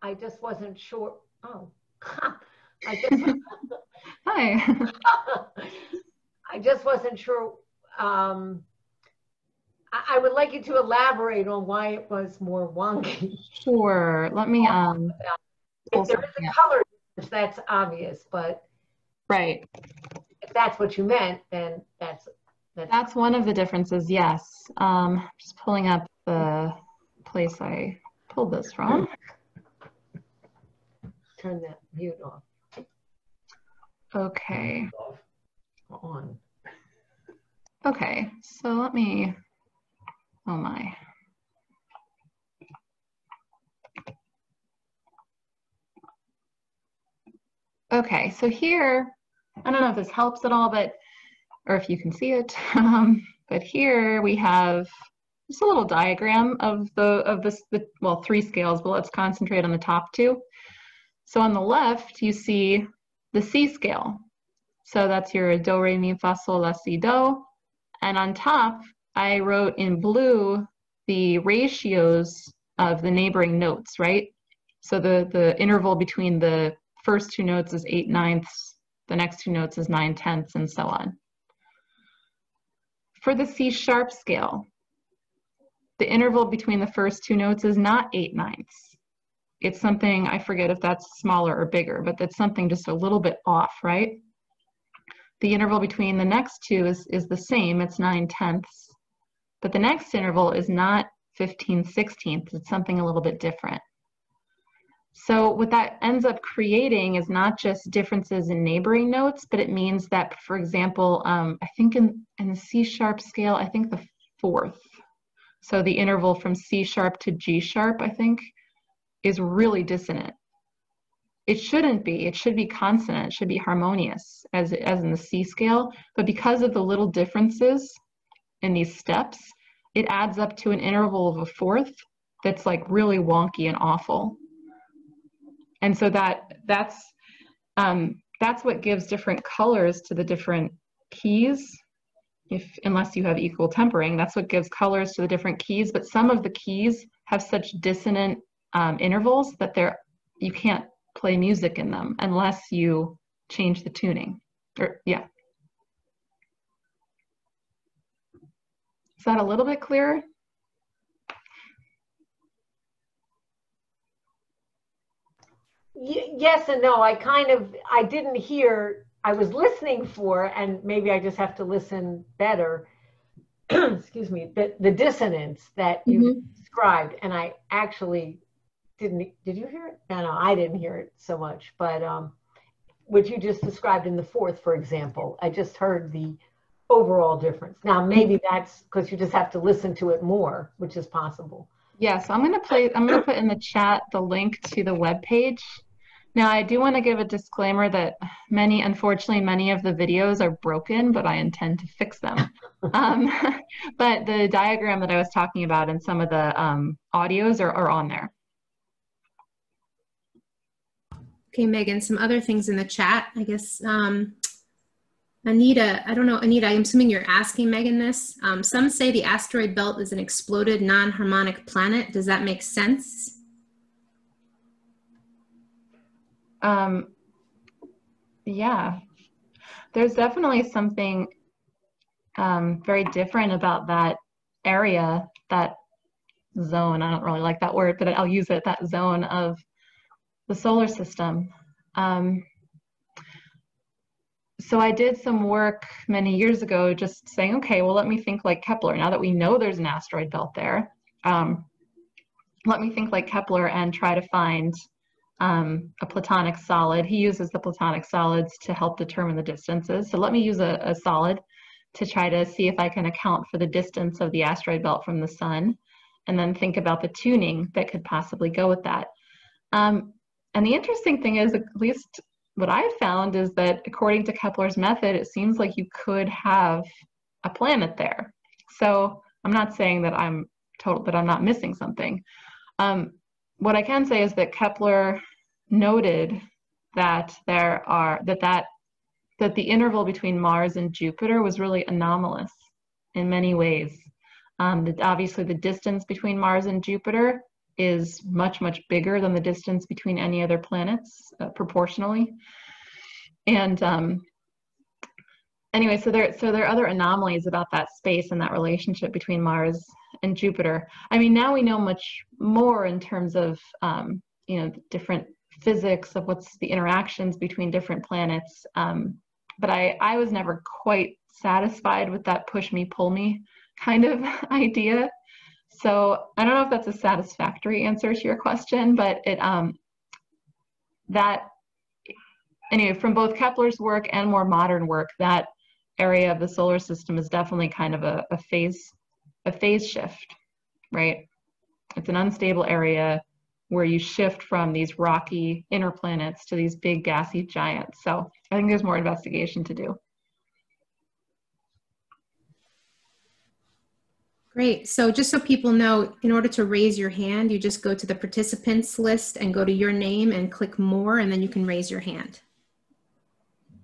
I just wasn't sure. Oh, I just. Hi. I just wasn't sure. Um, I, I would like you to elaborate on why it was more wonky. Sure. Let me um if there is a color difference, that's obvious, but right. If that's what you meant, then that's That's, That's one of the differences, yes. Um, just pulling up the place I pulled this from. turn that mute off, Okay, on. okay, so let me, oh my. Okay, so here, I don't know if this helps at all, but, or if you can see it, um, but here we have just a little diagram of the, of this, the, well, three scales, but let's concentrate on the top two. So on the left, you see the C scale. So that's your do, re, mi, fa, sol, la, si, do. And on top, I wrote in blue the ratios of the neighboring notes, right? So the, the interval between the first two notes is 8 ninths, the next two notes is 9 tenths, and so on. For the C sharp scale, the interval between the first two notes is not 8 ninths. It's something, I forget if that's smaller or bigger, but that's something just a little bit off, right? The interval between the next two is, is the same, it's 9 tenths. But the next interval is not 15 sixteenths, it's something a little bit different. So what that ends up creating is not just differences in neighboring notes, but it means that, for example, um, I think in, in the C sharp scale, I think the fourth, so the interval from C sharp to G sharp, I think, is really dissonant. It shouldn't be. It should be consonant. It should be harmonious, as, as in the C scale. But because of the little differences in these steps, it adds up to an interval of a fourth that's like really wonky and awful. And so that that's um, that's what gives different colors to the different keys. If unless you have equal tempering, that's what gives colors to the different keys. But some of the keys have such dissonant um, intervals that they're you can't play music in them unless you change the tuning. Or yeah. Is that a little bit clearer? Y- yes and no. I kind of I didn't hear. I was listening for, and maybe I just have to listen better. excuse me. The the dissonance that you Mhm. described, and I actually didn't. Did you hear it? No, no, I didn't hear it so much. But um, what you just described in the fourth, for example, I just heard the overall difference. Now maybe that's because you just have to listen to it more, which is possible. Yeah, so I'm gonna play, I'm gonna put in the chat the link to the web page. Now, I do want to give a disclaimer that many, unfortunately, many of the videos are broken, but I intend to fix them. um, but the diagram that I was talking about and some of the um, audios are, are on there. Okay, Megan, some other things in the chat. I guess um, Anita, I don't know, Anita, I'm assuming you're asking Megan this. Um, some say the asteroid belt is an exploded non harmonic planet. Does that make sense? Um, yeah, there's definitely something um, very different about that area, that zone. I don't really like that word, but I'll use it, that zone of the solar system. Um, so I did some work many years ago just saying, okay, well, let me think like Kepler. Now that we know there's an asteroid belt there, um, let me think like Kepler and try to find um, a platonic solid. He uses the platonic solids to help determine the distances. So let me use a, a solid to try to see if I can account for the distance of the asteroid belt from the sun, and then think about the tuning that could possibly go with that. Um, and the interesting thing is, at least what I've found is that according to Kepler's method, it seems like you could have a planet there. So I'm not saying that I'm total that I'm not missing something. Um, what I can say is that Kepler noted that there are that that that the interval between Mars and Jupiter was really anomalous in many ways. Um, that obviously, the distance between Mars and Jupiter is much much bigger than the distance between any other planets uh, proportionally. And um, anyway, so there so there are other anomalies about that space and that relationship between Mars and Jupiter. I mean, now we know much more in terms of um, you know different physics of what's the interactions between different planets. Um, but I, I was never quite satisfied with that push me, pull me kind of idea. So I don't know if that's a satisfactory answer to your question, but it um, that anyway from both Kepler's work and more modern work, that area of the solar system is definitely kind of a, a phase a phase shift, right? It's an unstable area where you shift from these rocky inner planets to these big gassy giants. So I think there's more investigation to do. Great. So just so people know, in order to raise your hand, you just go to the participants list and go to your name and click more, and then you can raise your hand.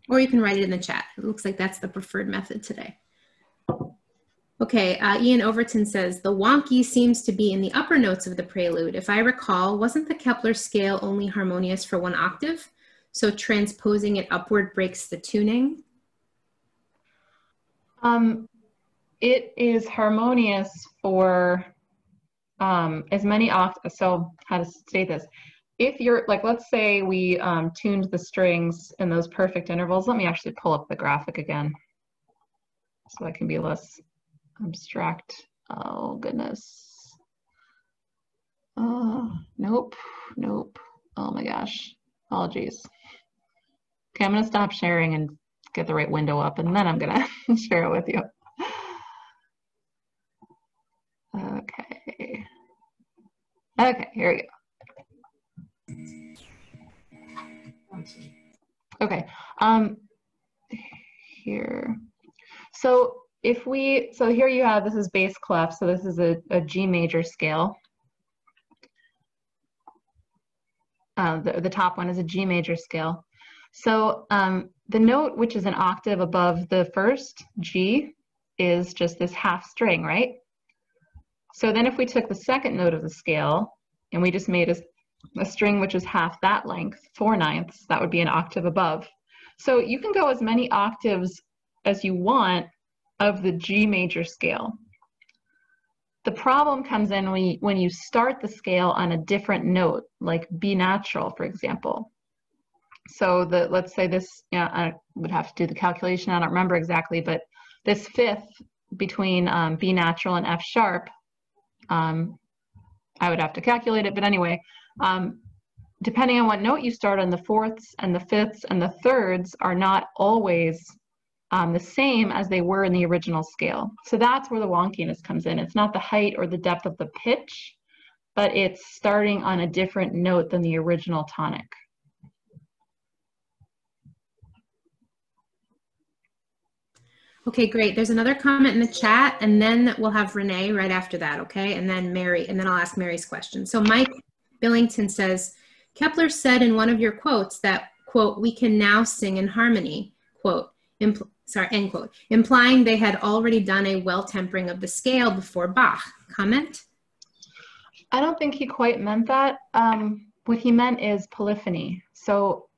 Or you can write it in the chat. It looks like that's the preferred method today. Okay, uh, Ian Overton says, the wonky seems to be in the upper notes of the prelude. If I recall, wasn't the Kepler scale only harmonious for one octave? So transposing it upward breaks the tuning? Um, it is harmonious for um, as many octaves. So how to state this? If you're like, let's say we um, tuned the strings in those perfect intervals. Let me actually pull up the graphic again so I can be less abstract. Oh, goodness. Oh, nope, nope. Oh my gosh, apologies. Okay, I'm gonna stop sharing and get the right window up and then I'm gonna share it with you. Okay. Okay, here we go. Okay, um, here. So if we, so here you have, this is bass clef, so this is a, a G major scale. Uh, the, the top one is a G major scale. So um, the note, which is an octave above the first, G, is just this half string, right? So then if we took the second note of the scale and we just made a, a string which is half that length, four ninths, that would be an octave above. So you can go as many octaves as you want of the G major scale. The problem comes in when you, when you start the scale on a different note, like B natural, for example. So the let's say this, yeah, I would have to do the calculation. I don't remember exactly, but this fifth between um, B natural and F sharp, um, I would have to calculate it. But anyway, um, depending on what note you start on, the fourths and the fifths and the thirds are not always um, the same as they were in the original scale. So that's where the wonkiness comes in. It's not the height or the depth of the pitch, but it's starting on a different note than the original tonic. Okay, great. There's another comment in the chat, and then we'll have Renee right after that, okay? And then Mary, and then I'll ask Mary's question. So Mike Billington says, Kepler said in one of your quotes that, quote, we can now sing in harmony, quote, sorry, end quote, implying they had already done a well tempering of the scale before Bach. Comment? I don't think he quite meant that. Um, what he meant is polyphony. So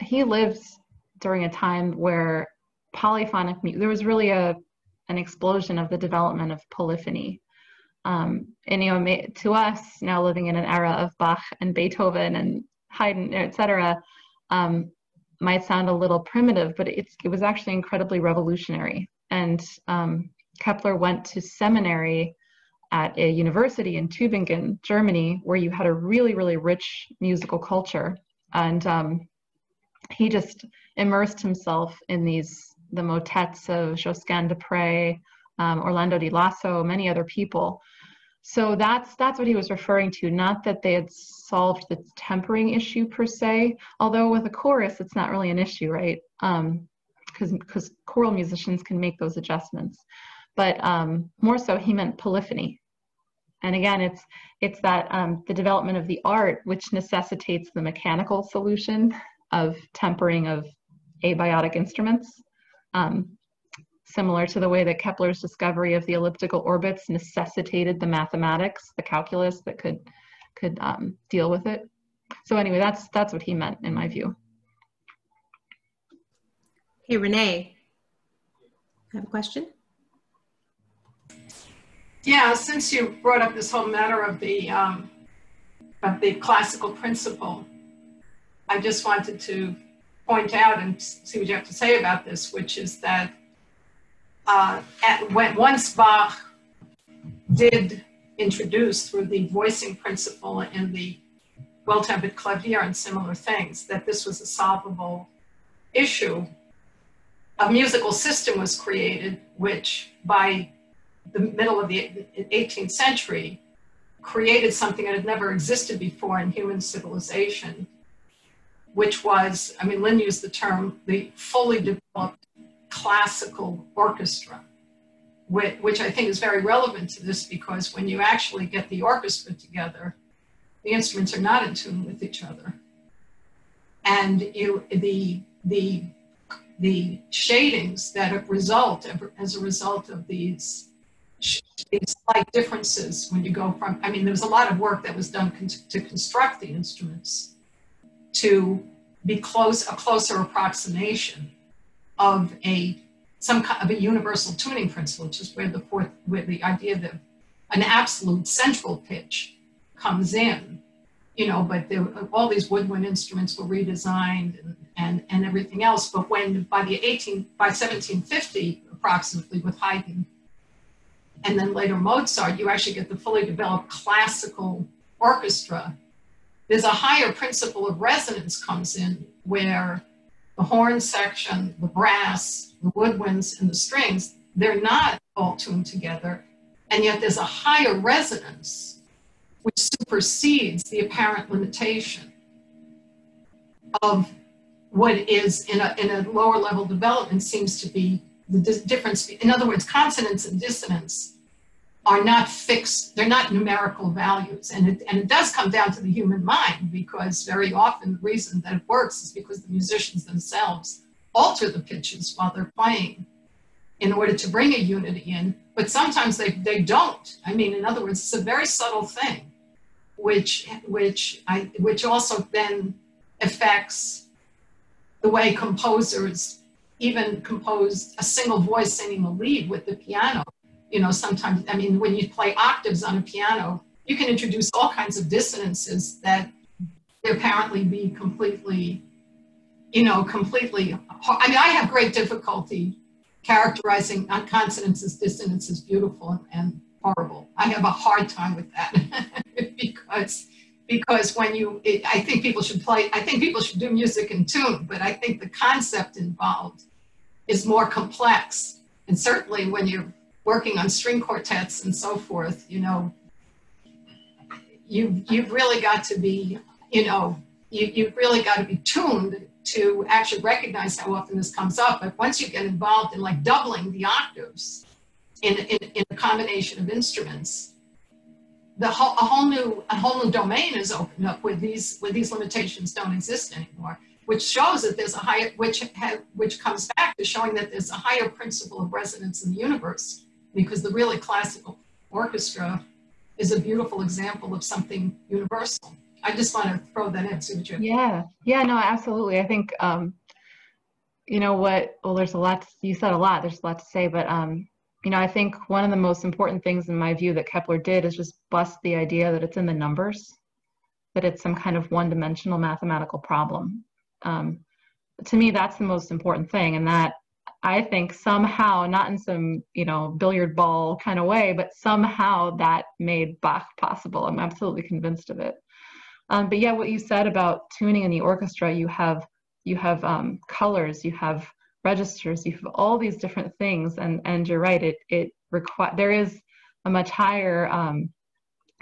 he lives during a time where polyphonic music, there was really a an explosion of the development of polyphony. Um, and you know, to us now living in an era of Bach and Beethoven and Haydn, etc., um, might sound a little primitive, but it's, it was actually incredibly revolutionary. And um, Kepler went to seminary at a university in Tübingen, Germany, where you had a really, really rich musical culture. And um, he just immersed himself in these, the motets of Josquin des Prez, um, Orlando di Lasso, many other people. So that's that's what he was referring to. Not that they had solved the tempering issue per se, although with a chorus it's not really an issue, right? Because um, because choral musicians can make those adjustments, but um, more so he meant polyphony. And again, it's it's that um, the development of the art which necessitates the mechanical solution of tempering of abiotic instruments. Um, similar to the way that Kepler's discovery of the elliptical orbits necessitated the mathematics, the calculus that could could um, deal with it. So anyway, that's that's what he meant in my view. Hey, Renee, I have a question? Yeah, since you brought up this whole matter of the um, of the classical principle, I just wanted to point out and see what you have to say about this, which is that uh, at, when, once Bach did introduce through the voicing principle in the well-tempered clavier and similar things, that this was a solvable issue, a musical system was created, which by the middle of the 18th century created something that had never existed before in human civilization, which was, I mean, Lyn used the term, the fully developed classical orchestra, which I think is very relevant to this because when you actually get the orchestra together, the instruments are not in tune with each other. And you, the, the, the shadings that result as a result of these, these slight differences when you go from, I mean, there was a lot of work that was done con to construct the instruments to be close, a closer approximation of a some kind of a universal tuning principle, which is where the fourth, where the idea that an absolute central pitch comes in, you know, but there, all these woodwind instruments were redesigned and, and, and everything else. But when by the 18, by 1750 approximately with Haydn, and then later Mozart, you actually get the fully developed classical orchestra. There's a higher principle of resonance comes in where the horn section, the brass, the woodwinds, and the strings, they're not all tuned together. And yet there's a higher resonance which supersedes the apparent limitation of what is in a, in a lower level development seems to be the difference. In other words, consonance and dissonance are not fixed, they're not numerical values. And it, and it does come down to the human mind because very often the reason that it works is because the musicians themselves alter the pitches while they're playing in order to bring a unity in. But sometimes they, they don't. I mean, in other words, it's a very subtle thing, which, which, I, which also then affects the way composers even compose a single voice singing a lead with the piano you know, sometimes, I mean, when you play octaves on a piano, you can introduce all kinds of dissonances that apparently be completely, you know, completely, I mean, I have great difficulty characterizing consonants as dissonances beautiful and horrible. I have a hard time with that because because when you, it, I think people should play, I think people should do music in tune, but I think the concept involved is more complex. And certainly when you're working on string quartets and so forth, you know, you've, you've really got to be, you know, you, you've really got to be tuned to actually recognize how often this comes up. But once you get involved in like doubling the octaves in, in, in a combination of instruments, the whole, a whole new a whole new domain is opened up where these where these limitations don't exist anymore which shows that there's a higher which have, which comes back to showing that there's a higher principle of resonance in the universe because the really classical orchestra is a beautiful example of something universal. I just want to throw that in, see Yeah, yeah, no, absolutely. I think, um, you know what, well, there's a lot, to, you said a lot, there's a lot to say, but, um, you know, I think one of the most important things in my view that Kepler did is just bust the idea that it's in the numbers, that it's some kind of one dimensional mathematical problem. Um, to me, that's the most important thing. And that I think somehow, not in some, you know, billiard ball kind of way, but somehow that made Bach possible. I'm absolutely convinced of it. Um, but yeah, what you said about tuning in the orchestra, you have you have um, colors, you have registers, you have all these different things, and and you're right. It it require there is a much higher um,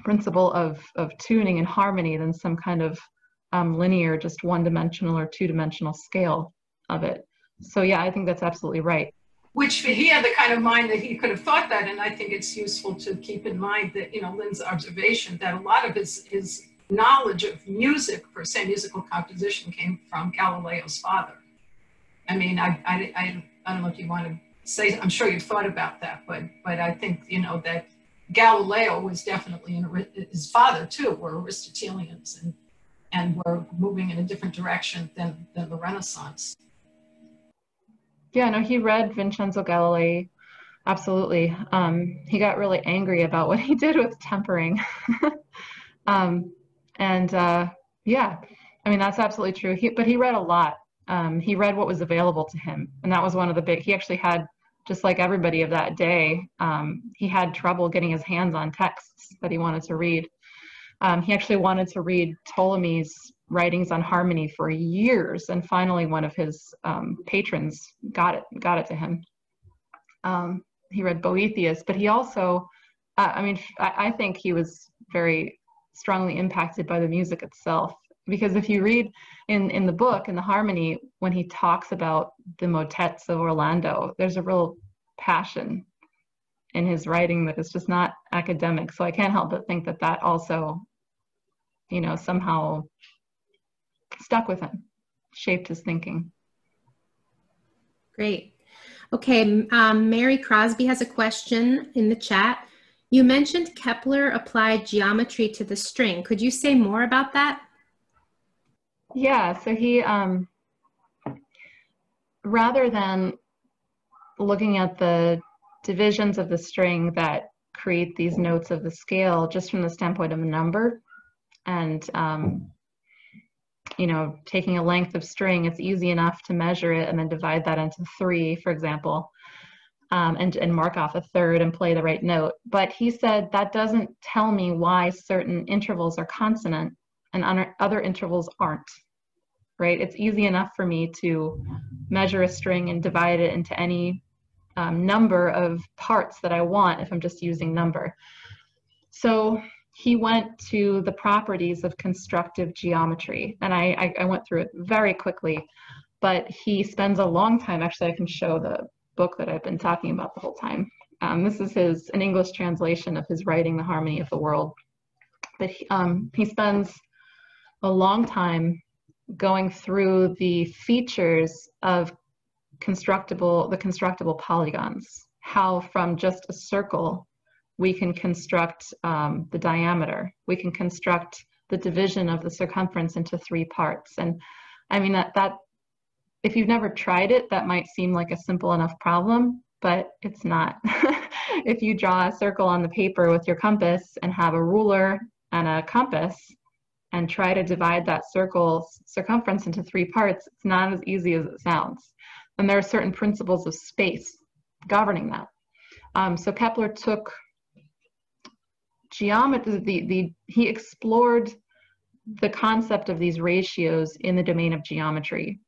principle of of tuning and harmony than some kind of um, linear, just one dimensional or two dimensional scale of it. So yeah, I think that's absolutely right. Which he had the kind of mind that he could have thought that, and I think it's useful to keep in mind that you know Lyn's observation that a lot of his his knowledge of music, per se, musical composition, came from Galileo's father. I mean, I I I, I don't know if you want to say. I'm sure you've thought about that, but but I think you know that Galileo was definitely an, his father too were Aristotelians and and were moving in a different direction than than the Renaissance. Yeah, no, he read Vincenzo Galilei. Absolutely. Um, he got really angry about what he did with tempering. um, and uh, yeah, I mean, that's absolutely true. He, but he read a lot. Um, he read what was available to him. And that was one of the big, he actually had just like everybody of that day, um, he had trouble getting his hands on texts that he wanted to read. Um, he actually wanted to read Ptolemy's writings on harmony for years, and finally, one of his um, patrons got it got it to him. Um, he read Boethius, but he also, uh, I mean, I, I think he was very strongly impacted by the music itself because if you read in in the book in the harmony when he talks about the motets of orlando there's a real passion in his writing that is just not academic so i can't help but think that that also you know somehow stuck with him shaped his thinking. Great. Okay um, mary crosby has a question in the chat. You mentioned kepler applied geometry to the string. Could you say more about that? Yeah, so he, um, rather than looking at the divisions of the string that create these notes of the scale just from the standpoint of a number and um, you know taking a length of string it's easy enough to measure it and then divide that into three for example um, and, and mark off a third and play the right note but he said that doesn't tell me why certain intervals are consonant and other intervals aren't right? It's easy enough for me to measure a string and divide it into any um, number of parts that I want if I'm just using number. So he went to the properties of constructive geometry, and I, I, I went through it very quickly, but he spends a long time, actually I can show the book that I've been talking about the whole time. Um, this is his an English translation of his writing, The Harmony of the World. But he, um, he spends a long time going through the features of constructible, the constructible polygons, how from just a circle we can construct um, the diameter, we can construct the division of the circumference into three parts. And I mean, that, that if you've never tried it, that might seem like a simple enough problem, but it's not. if you draw a circle on the paper with your compass and have a ruler and a compass, and try to divide that circle's circumference into three parts, it's not as easy as it sounds. And there are certain principles of space governing that. Um, so Kepler took geometry, the, the, he explored the concept of these ratios in the domain of geometry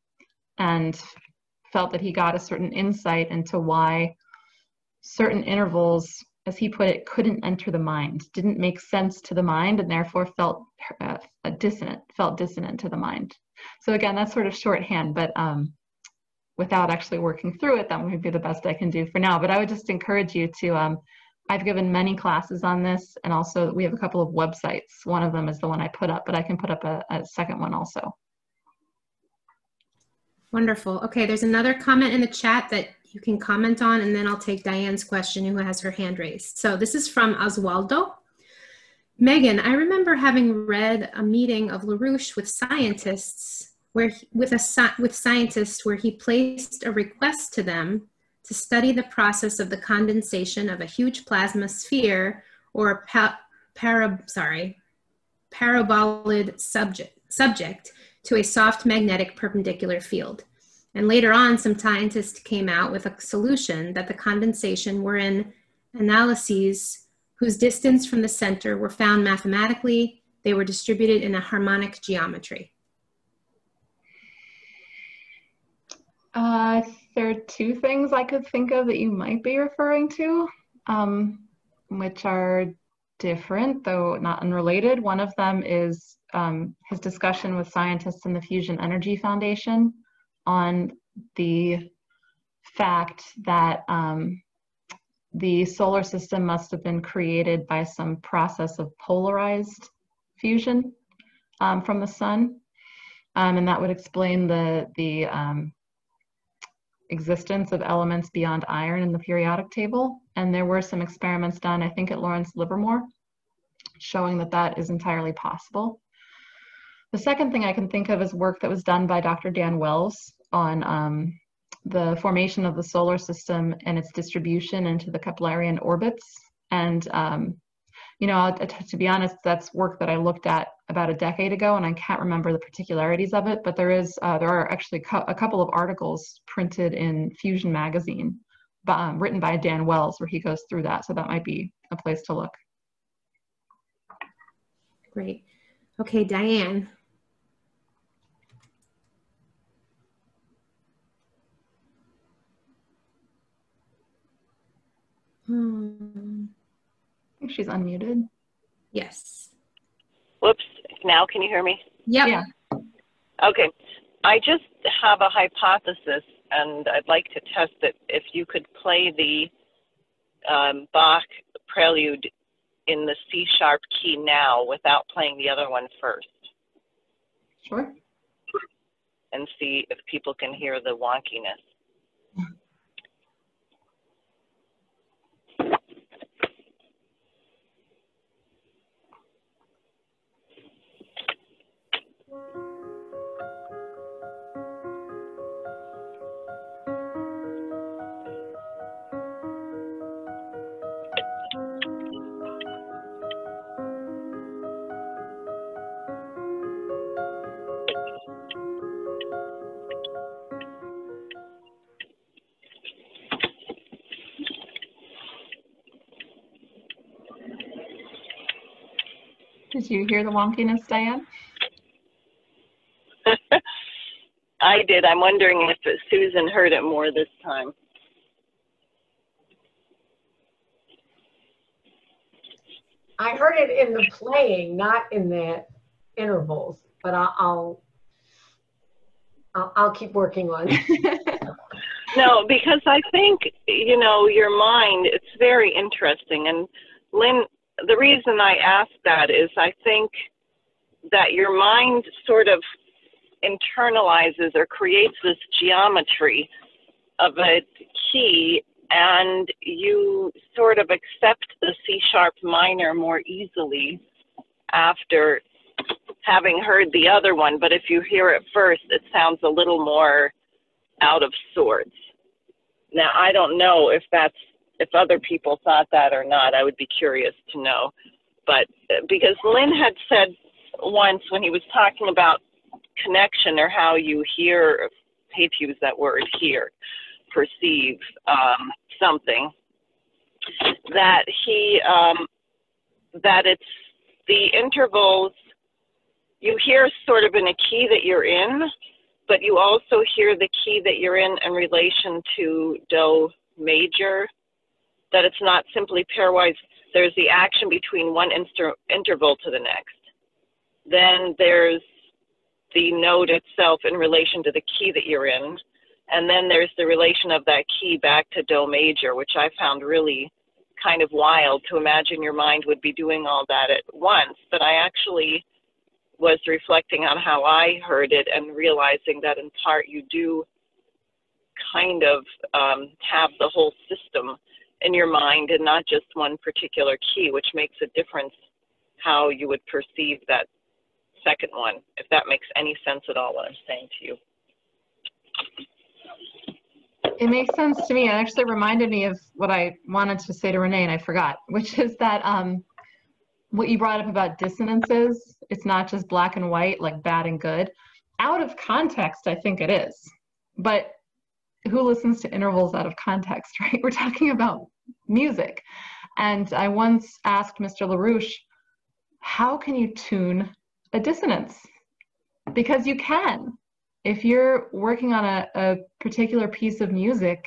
and felt that he got a certain insight into why certain intervals as he put it, couldn't enter the mind, didn't make sense to the mind, and therefore felt uh, dissonant, felt dissonant to the mind. So again, that's sort of shorthand, but um, without actually working through it, that would be the best I can do for now. But I would just encourage you to, um, I've given many classes on this, and also we have a couple of websites. One of them is the one I put up, but I can put up a, a second one also. Wonderful. Okay, there's another comment in the chat that you can comment on, and then I'll take Diane's question, who has her hand raised. So this is from Oswaldo. Megan, I remember having read a meeting of LaRouche with scientists where he, with a with scientists where he placed a request to them to study the process of the condensation of a huge plasma sphere or pa, para, sorry, paraboloid subject, subject to a soft magnetic perpendicular field. And later on, some scientists came out with a solution that the condensation were in analyses whose distance from the center were found mathematically. They were distributed in a harmonic geometry. Uh, there are two things I could think of that you might be referring to, um, which are different, though not unrelated. One of them is um, his discussion with scientists in the Fusion Energy Foundation on the fact that um, the solar system must have been created by some process of polarized fusion um, from the sun. Um, and that would explain the, the um, existence of elements beyond iron in the periodic table. And there were some experiments done, I think at Lawrence Livermore, showing that that is entirely possible. The second thing I can think of is work that was done by Dr. Dan Wells on um, the formation of the solar system and its distribution into the Keplerian orbits. And, um, you know, to be honest, that's work that I looked at about a decade ago, and I can't remember the particularities of it, but there is, uh, there are actually a couple of articles printed in Fusion magazine um, written by Dan Wells, where he goes through that. So that might be a place to look. Great. Okay, Diane. Hmm. I think she's unmuted. Yes. Whoops. Now can you hear me? Yep. Yeah. Okay. I just have a hypothesis, and I'd like to test it. If you could play the um, Bach prelude in the C sharp key now without playing the other one first. Sure. And see if people can hear the wonkiness. Did you hear the wonkiness, Diane? I did. I'm wondering if Susan heard it more this time. I heard it in the playing, not in the intervals, but I'll, I'll, I'll, I'll keep working on it. no, because I think, you know, your mind, it's very interesting. And Lyn, the reason I ask that is I think that your mind sort of internalizes or creates this geometry of a key and you sort of accept the C sharp minor more easily after having heard the other one. But if you hear it first, it sounds a little more out of sorts. Now, I don't know if that's if other people thought that or not, I would be curious to know. But uh, because Lyn had said once when he was talking about connection or how you hear, hate to use that word, hear, perceive um, something, that he, um, that it's the intervals, you hear sort of in a key that you're in, but you also hear the key that you're in in relation to Do major that it's not simply pairwise. There's the action between one inter interval to the next. Then there's the note itself in relation to the key that you're in. And then there's the relation of that key back to Do major, which I found really kind of wild to imagine your mind would be doing all that at once. But I actually was reflecting on how I heard it and realizing that in part you do kind of um, have the whole system in your mind and not just one particular key, which makes a difference how you would perceive that second one, if that makes any sense at all what I'm saying to you. It makes sense to me. It actually reminded me of what I wanted to say to Renee and I forgot, which is that um, what you brought up about dissonances, it's not just black and white, like bad and good. Out of context, I think it is. But who listens to intervals out of context, right? We're talking about music. And I once asked Mr. LaRouche, how can you tune a dissonance? Because you can. If you're working on a, a particular piece of music,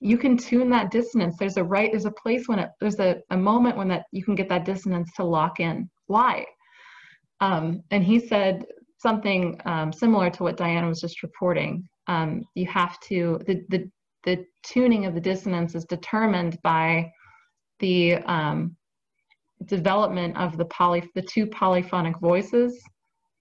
you can tune that dissonance. There's a right, there's a place when it, there's a, a moment when that you can get that dissonance to lock in. Why? Um, and he said something um, similar to what Diana was just reporting um, you have to the, the the tuning of the dissonance is determined by the um, development of the poly the two polyphonic voices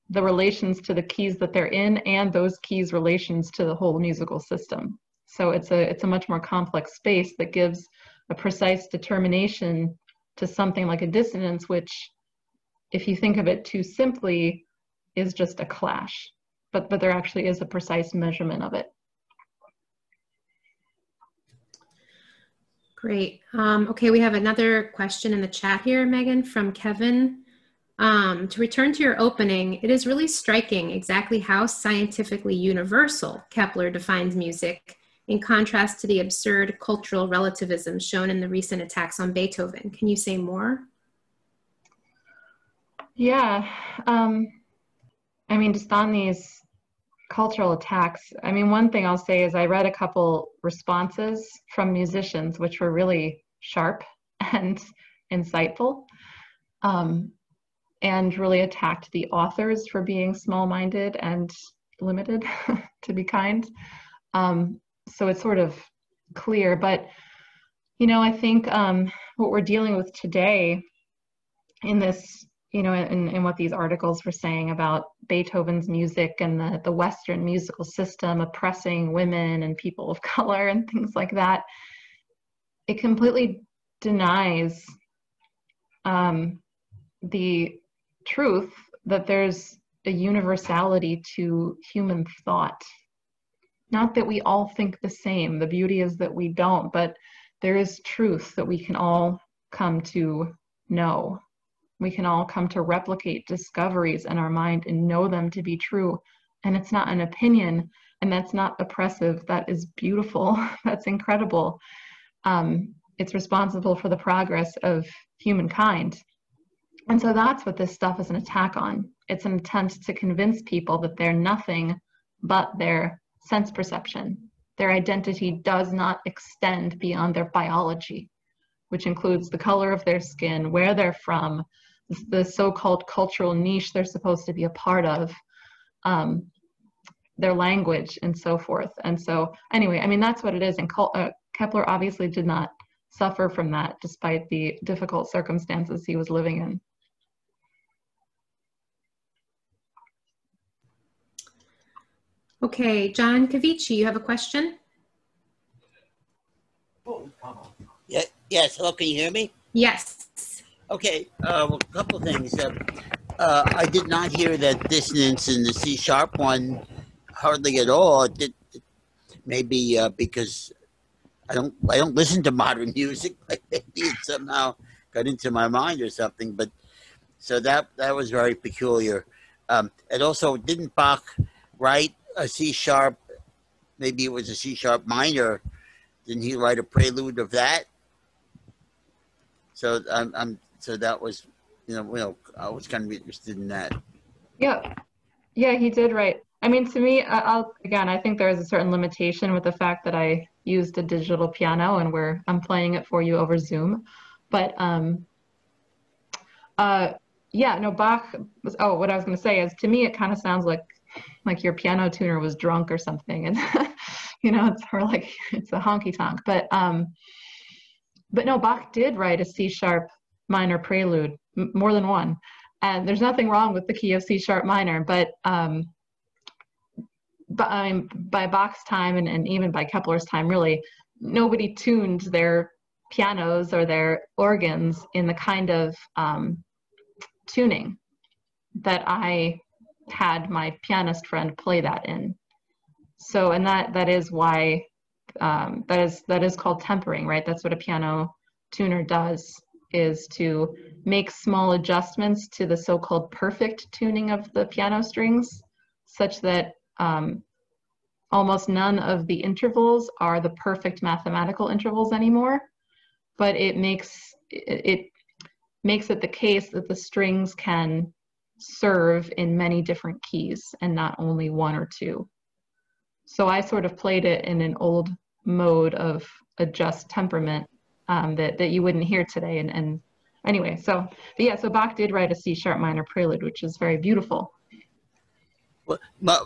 the relations to the keys that they're in and those keys relations to the whole musical system. So it's a it's a much more complex space that gives a precise determination to something like a dissonance which if you think of it too simply is just a clash but, but there actually is a precise measurement of it. Great. Um, okay, we have another question in the chat here, Megan, from Kevin. Um, to return to your opening, it is really striking exactly how scientifically universal Kepler defines music in contrast to the absurd cultural relativism shown in the recent attacks on Beethoven. Can you say more? Yeah. Um, I mean, just on these cultural attacks, I mean, one thing I'll say is I read a couple responses from musicians, which were really sharp and insightful, um, and really attacked the authors for being small minded and limited, to be kind. Um, so it's sort of clear, but you know, I think um, what we're dealing with today in this you know, in what these articles were saying about Beethoven's music and the, the Western musical system oppressing women and people of color and things like that, it completely denies um, the truth that there's a universality to human thought. Not that we all think the same, the beauty is that we don't, but there is truth that we can all come to know we can all come to replicate discoveries in our mind and know them to be true. And it's not an opinion, and that's not oppressive. That is beautiful. that's incredible. Um, it's responsible for the progress of humankind. And so that's what this stuff is an attack on. It's an attempt to convince people that they're nothing but their sense perception. Their identity does not extend beyond their biology, which includes the color of their skin, where they're from, the so-called cultural niche they're supposed to be a part of um, their language and so forth. And so anyway i mean that's what it is. And uh, kepler obviously did not suffer from that despite the difficult circumstances he was living in. Okay john cavici you have a question? Yeah, yes hello can you hear me? Yes Okay, uh, well, a couple things. Uh, uh, I did not hear that dissonance in the C sharp one hardly at all. It did, maybe uh, because I don't I don't listen to modern music. maybe it somehow got into my mind or something. But so that that was very peculiar. Um, and also, didn't Bach write a C sharp? Maybe it was a C sharp minor. Didn't he write a prelude of that? So I'm, I'm so that was, you know, know, I was kind of interested in that. Yeah, yeah, he did write. I mean, to me, I'll again, I think there is a certain limitation with the fact that I used a digital piano and where I'm playing it for you over Zoom, but um, uh, yeah, no, Bach was. Oh, what I was going to say is, to me, it kind of sounds like like your piano tuner was drunk or something, and you know, it's or like it's a honky tonk. But um, but no, Bach did write a C sharp minor prelude, m- more than one. And there's nothing wrong with the key of C sharp minor, but um, but um, by Bach's time and, and even by Kepler's time, really, nobody tuned their pianos or their organs in the kind of um, tuning that I had my pianist friend play that in. So, and that that is why um, that is that is called tempering, right? That's what a piano tuner does is to make small adjustments to the so-called perfect tuning of the piano strings such that um, almost none of the intervals are the perfect mathematical intervals anymore but it makes it, makes it the case that the strings can serve in many different keys and not only one or two. So i sort of played it in an old mode of adjust temperament um, that that you wouldn't hear today. And, and anyway, so yeah, so Bach did write a C sharp minor prelude, which is very beautiful. Well,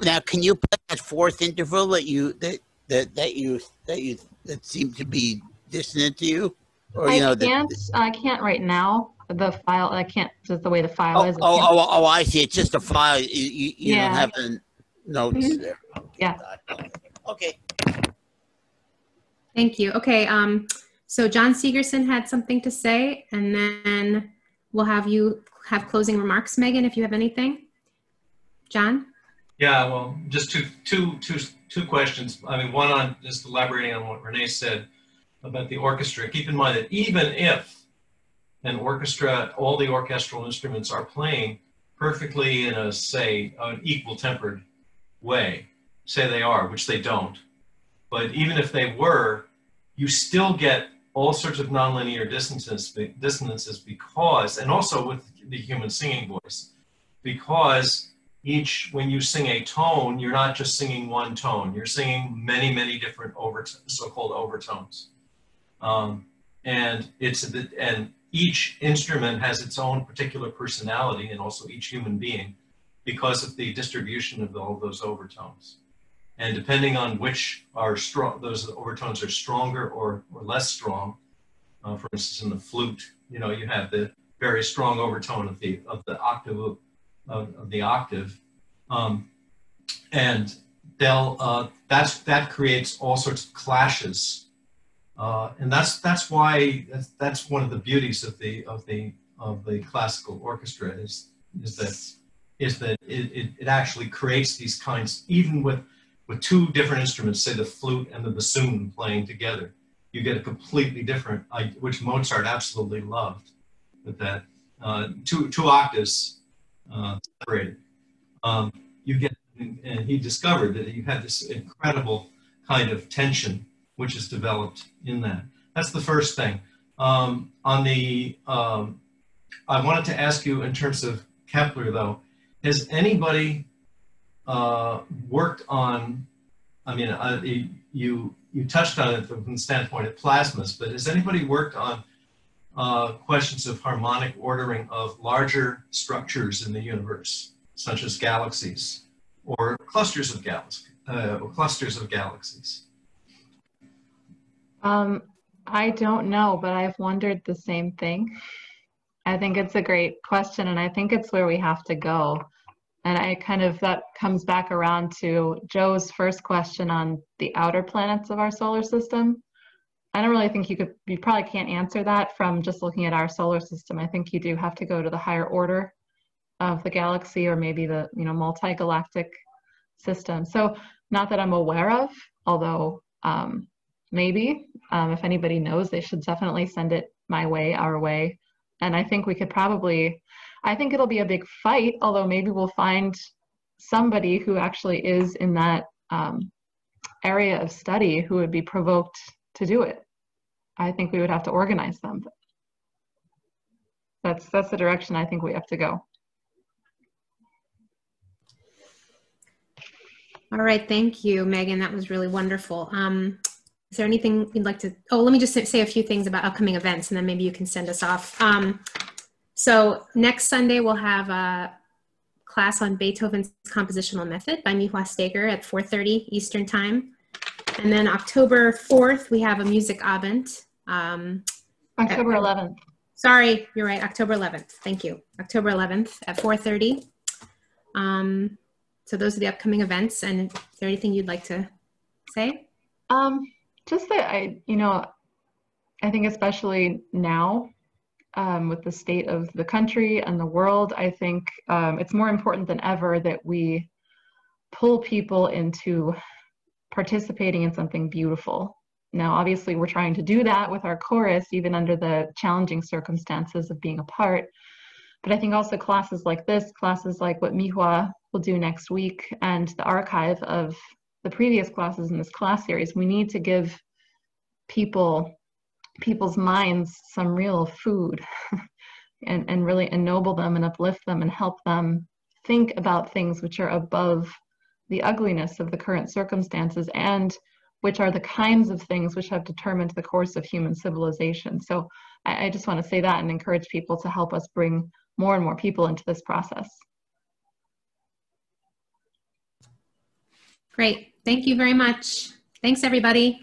now can you put that fourth interval that you that that that you that you that seemed to be dissonant to you? Or you I know, can't. The, the, I can't right now. The file. I can't. Just the way the file oh, is. Oh, oh, oh, I see. It's just a file. You, you, you yeah. don't have the notes mm-hmm. there. Yeah. Okay. Thank you. Okay. Um, so John Sigerson had something to say, and then we'll have you have closing remarks, Megan, if you have anything. John? Yeah, well, just two, two, two, two questions. I mean, one on just elaborating on what Renee said about the orchestra. Keep in mind that even if an orchestra, all the orchestral instruments are playing perfectly in a, say, an equal tempered way, say they are, which they don't, But even if they were, you still get all sorts of nonlinear dissonances, dissonances because, and also with the human singing voice, because each, when you sing a tone, you're not just singing one tone, you're singing many, many different over, so-called overtones. Um, and it's, and each instrument has its own particular personality and also each human being because of the distribution of all those overtones. And depending on which are strong, those overtones are stronger or, or less strong. Uh, for instance, in the flute, you know, you have the very strong overtone of the of the octave of, of, the octave, um, and they'll uh, that's that creates all sorts of clashes, uh, and that's that's why that's, that's one of the beauties of the of the of the classical orchestra is is that is that it, it, it actually creates these kinds even with with two different instruments, say the flute and the bassoon playing together, you get a completely different, which Mozart absolutely loved, with that uh, two, two octaves uh, separated. Um, you get, and he discovered that you had this incredible kind of tension which is developed in that. That's the first thing. Um, on the, um, I wanted to ask you in terms of Kepler though, has anybody uh, worked on, I mean, uh, you, you touched on it from the standpoint of plasmas, but has anybody worked on uh, questions of harmonic ordering of larger structures in the universe, such as galaxies or clusters of galaxies, uh, clusters of galaxies? Um, I don't know, but I've wondered the same thing. I think it's a great question, and I think it's where we have to go. And I kind of, that comes back around to Joe's first question on the outer planets of our solar system. I don't really think you could, you probably can't answer that from just looking at our solar system. I think you do have to go to the higher order of the galaxy or maybe the, you know, multi-galactic system. So not that I'm aware of, although um, maybe um, if anybody knows, they should definitely send it my way, our way. And I think we could probably I think it'll be a big fight, although maybe we'll find somebody who actually is in that um, area of study who would be provoked to do it. I think we would have to organize them. That's that's the direction I think we have to go. All right, thank you, Megan. That was really wonderful. Um, is there anything you'd like to? Oh, let me just say a few things about upcoming events, and then maybe you can send us off. Um, so next Sunday, we'll have a class on Beethoven's compositional method by Mihua Steger at 4.30 Eastern time. And then October 4th, we have a music abend. Um, October 11th. Sorry, you're right, October 11th. Thank you. October 11th at 4.30. Um, so those are the upcoming events. And is there anything you'd like to say? Um, just that I, you know, I think especially now um, with the state of the country and the world, I think um, it's more important than ever that we pull people into participating in something beautiful. Now, obviously, we're trying to do that with our chorus, even under the challenging circumstances of being apart. But I think also classes like this, classes like what Mihua will do next week, and the archive of the previous classes in this class series, we need to give people people's minds some real food and, and really ennoble them and uplift them and help them think about things which are above the ugliness of the current circumstances and which are the kinds of things which have determined the course of human civilization. So I, I just want to say that and encourage people to help us bring more and more people into this process. Great. Thank you very much. Thanks, everybody.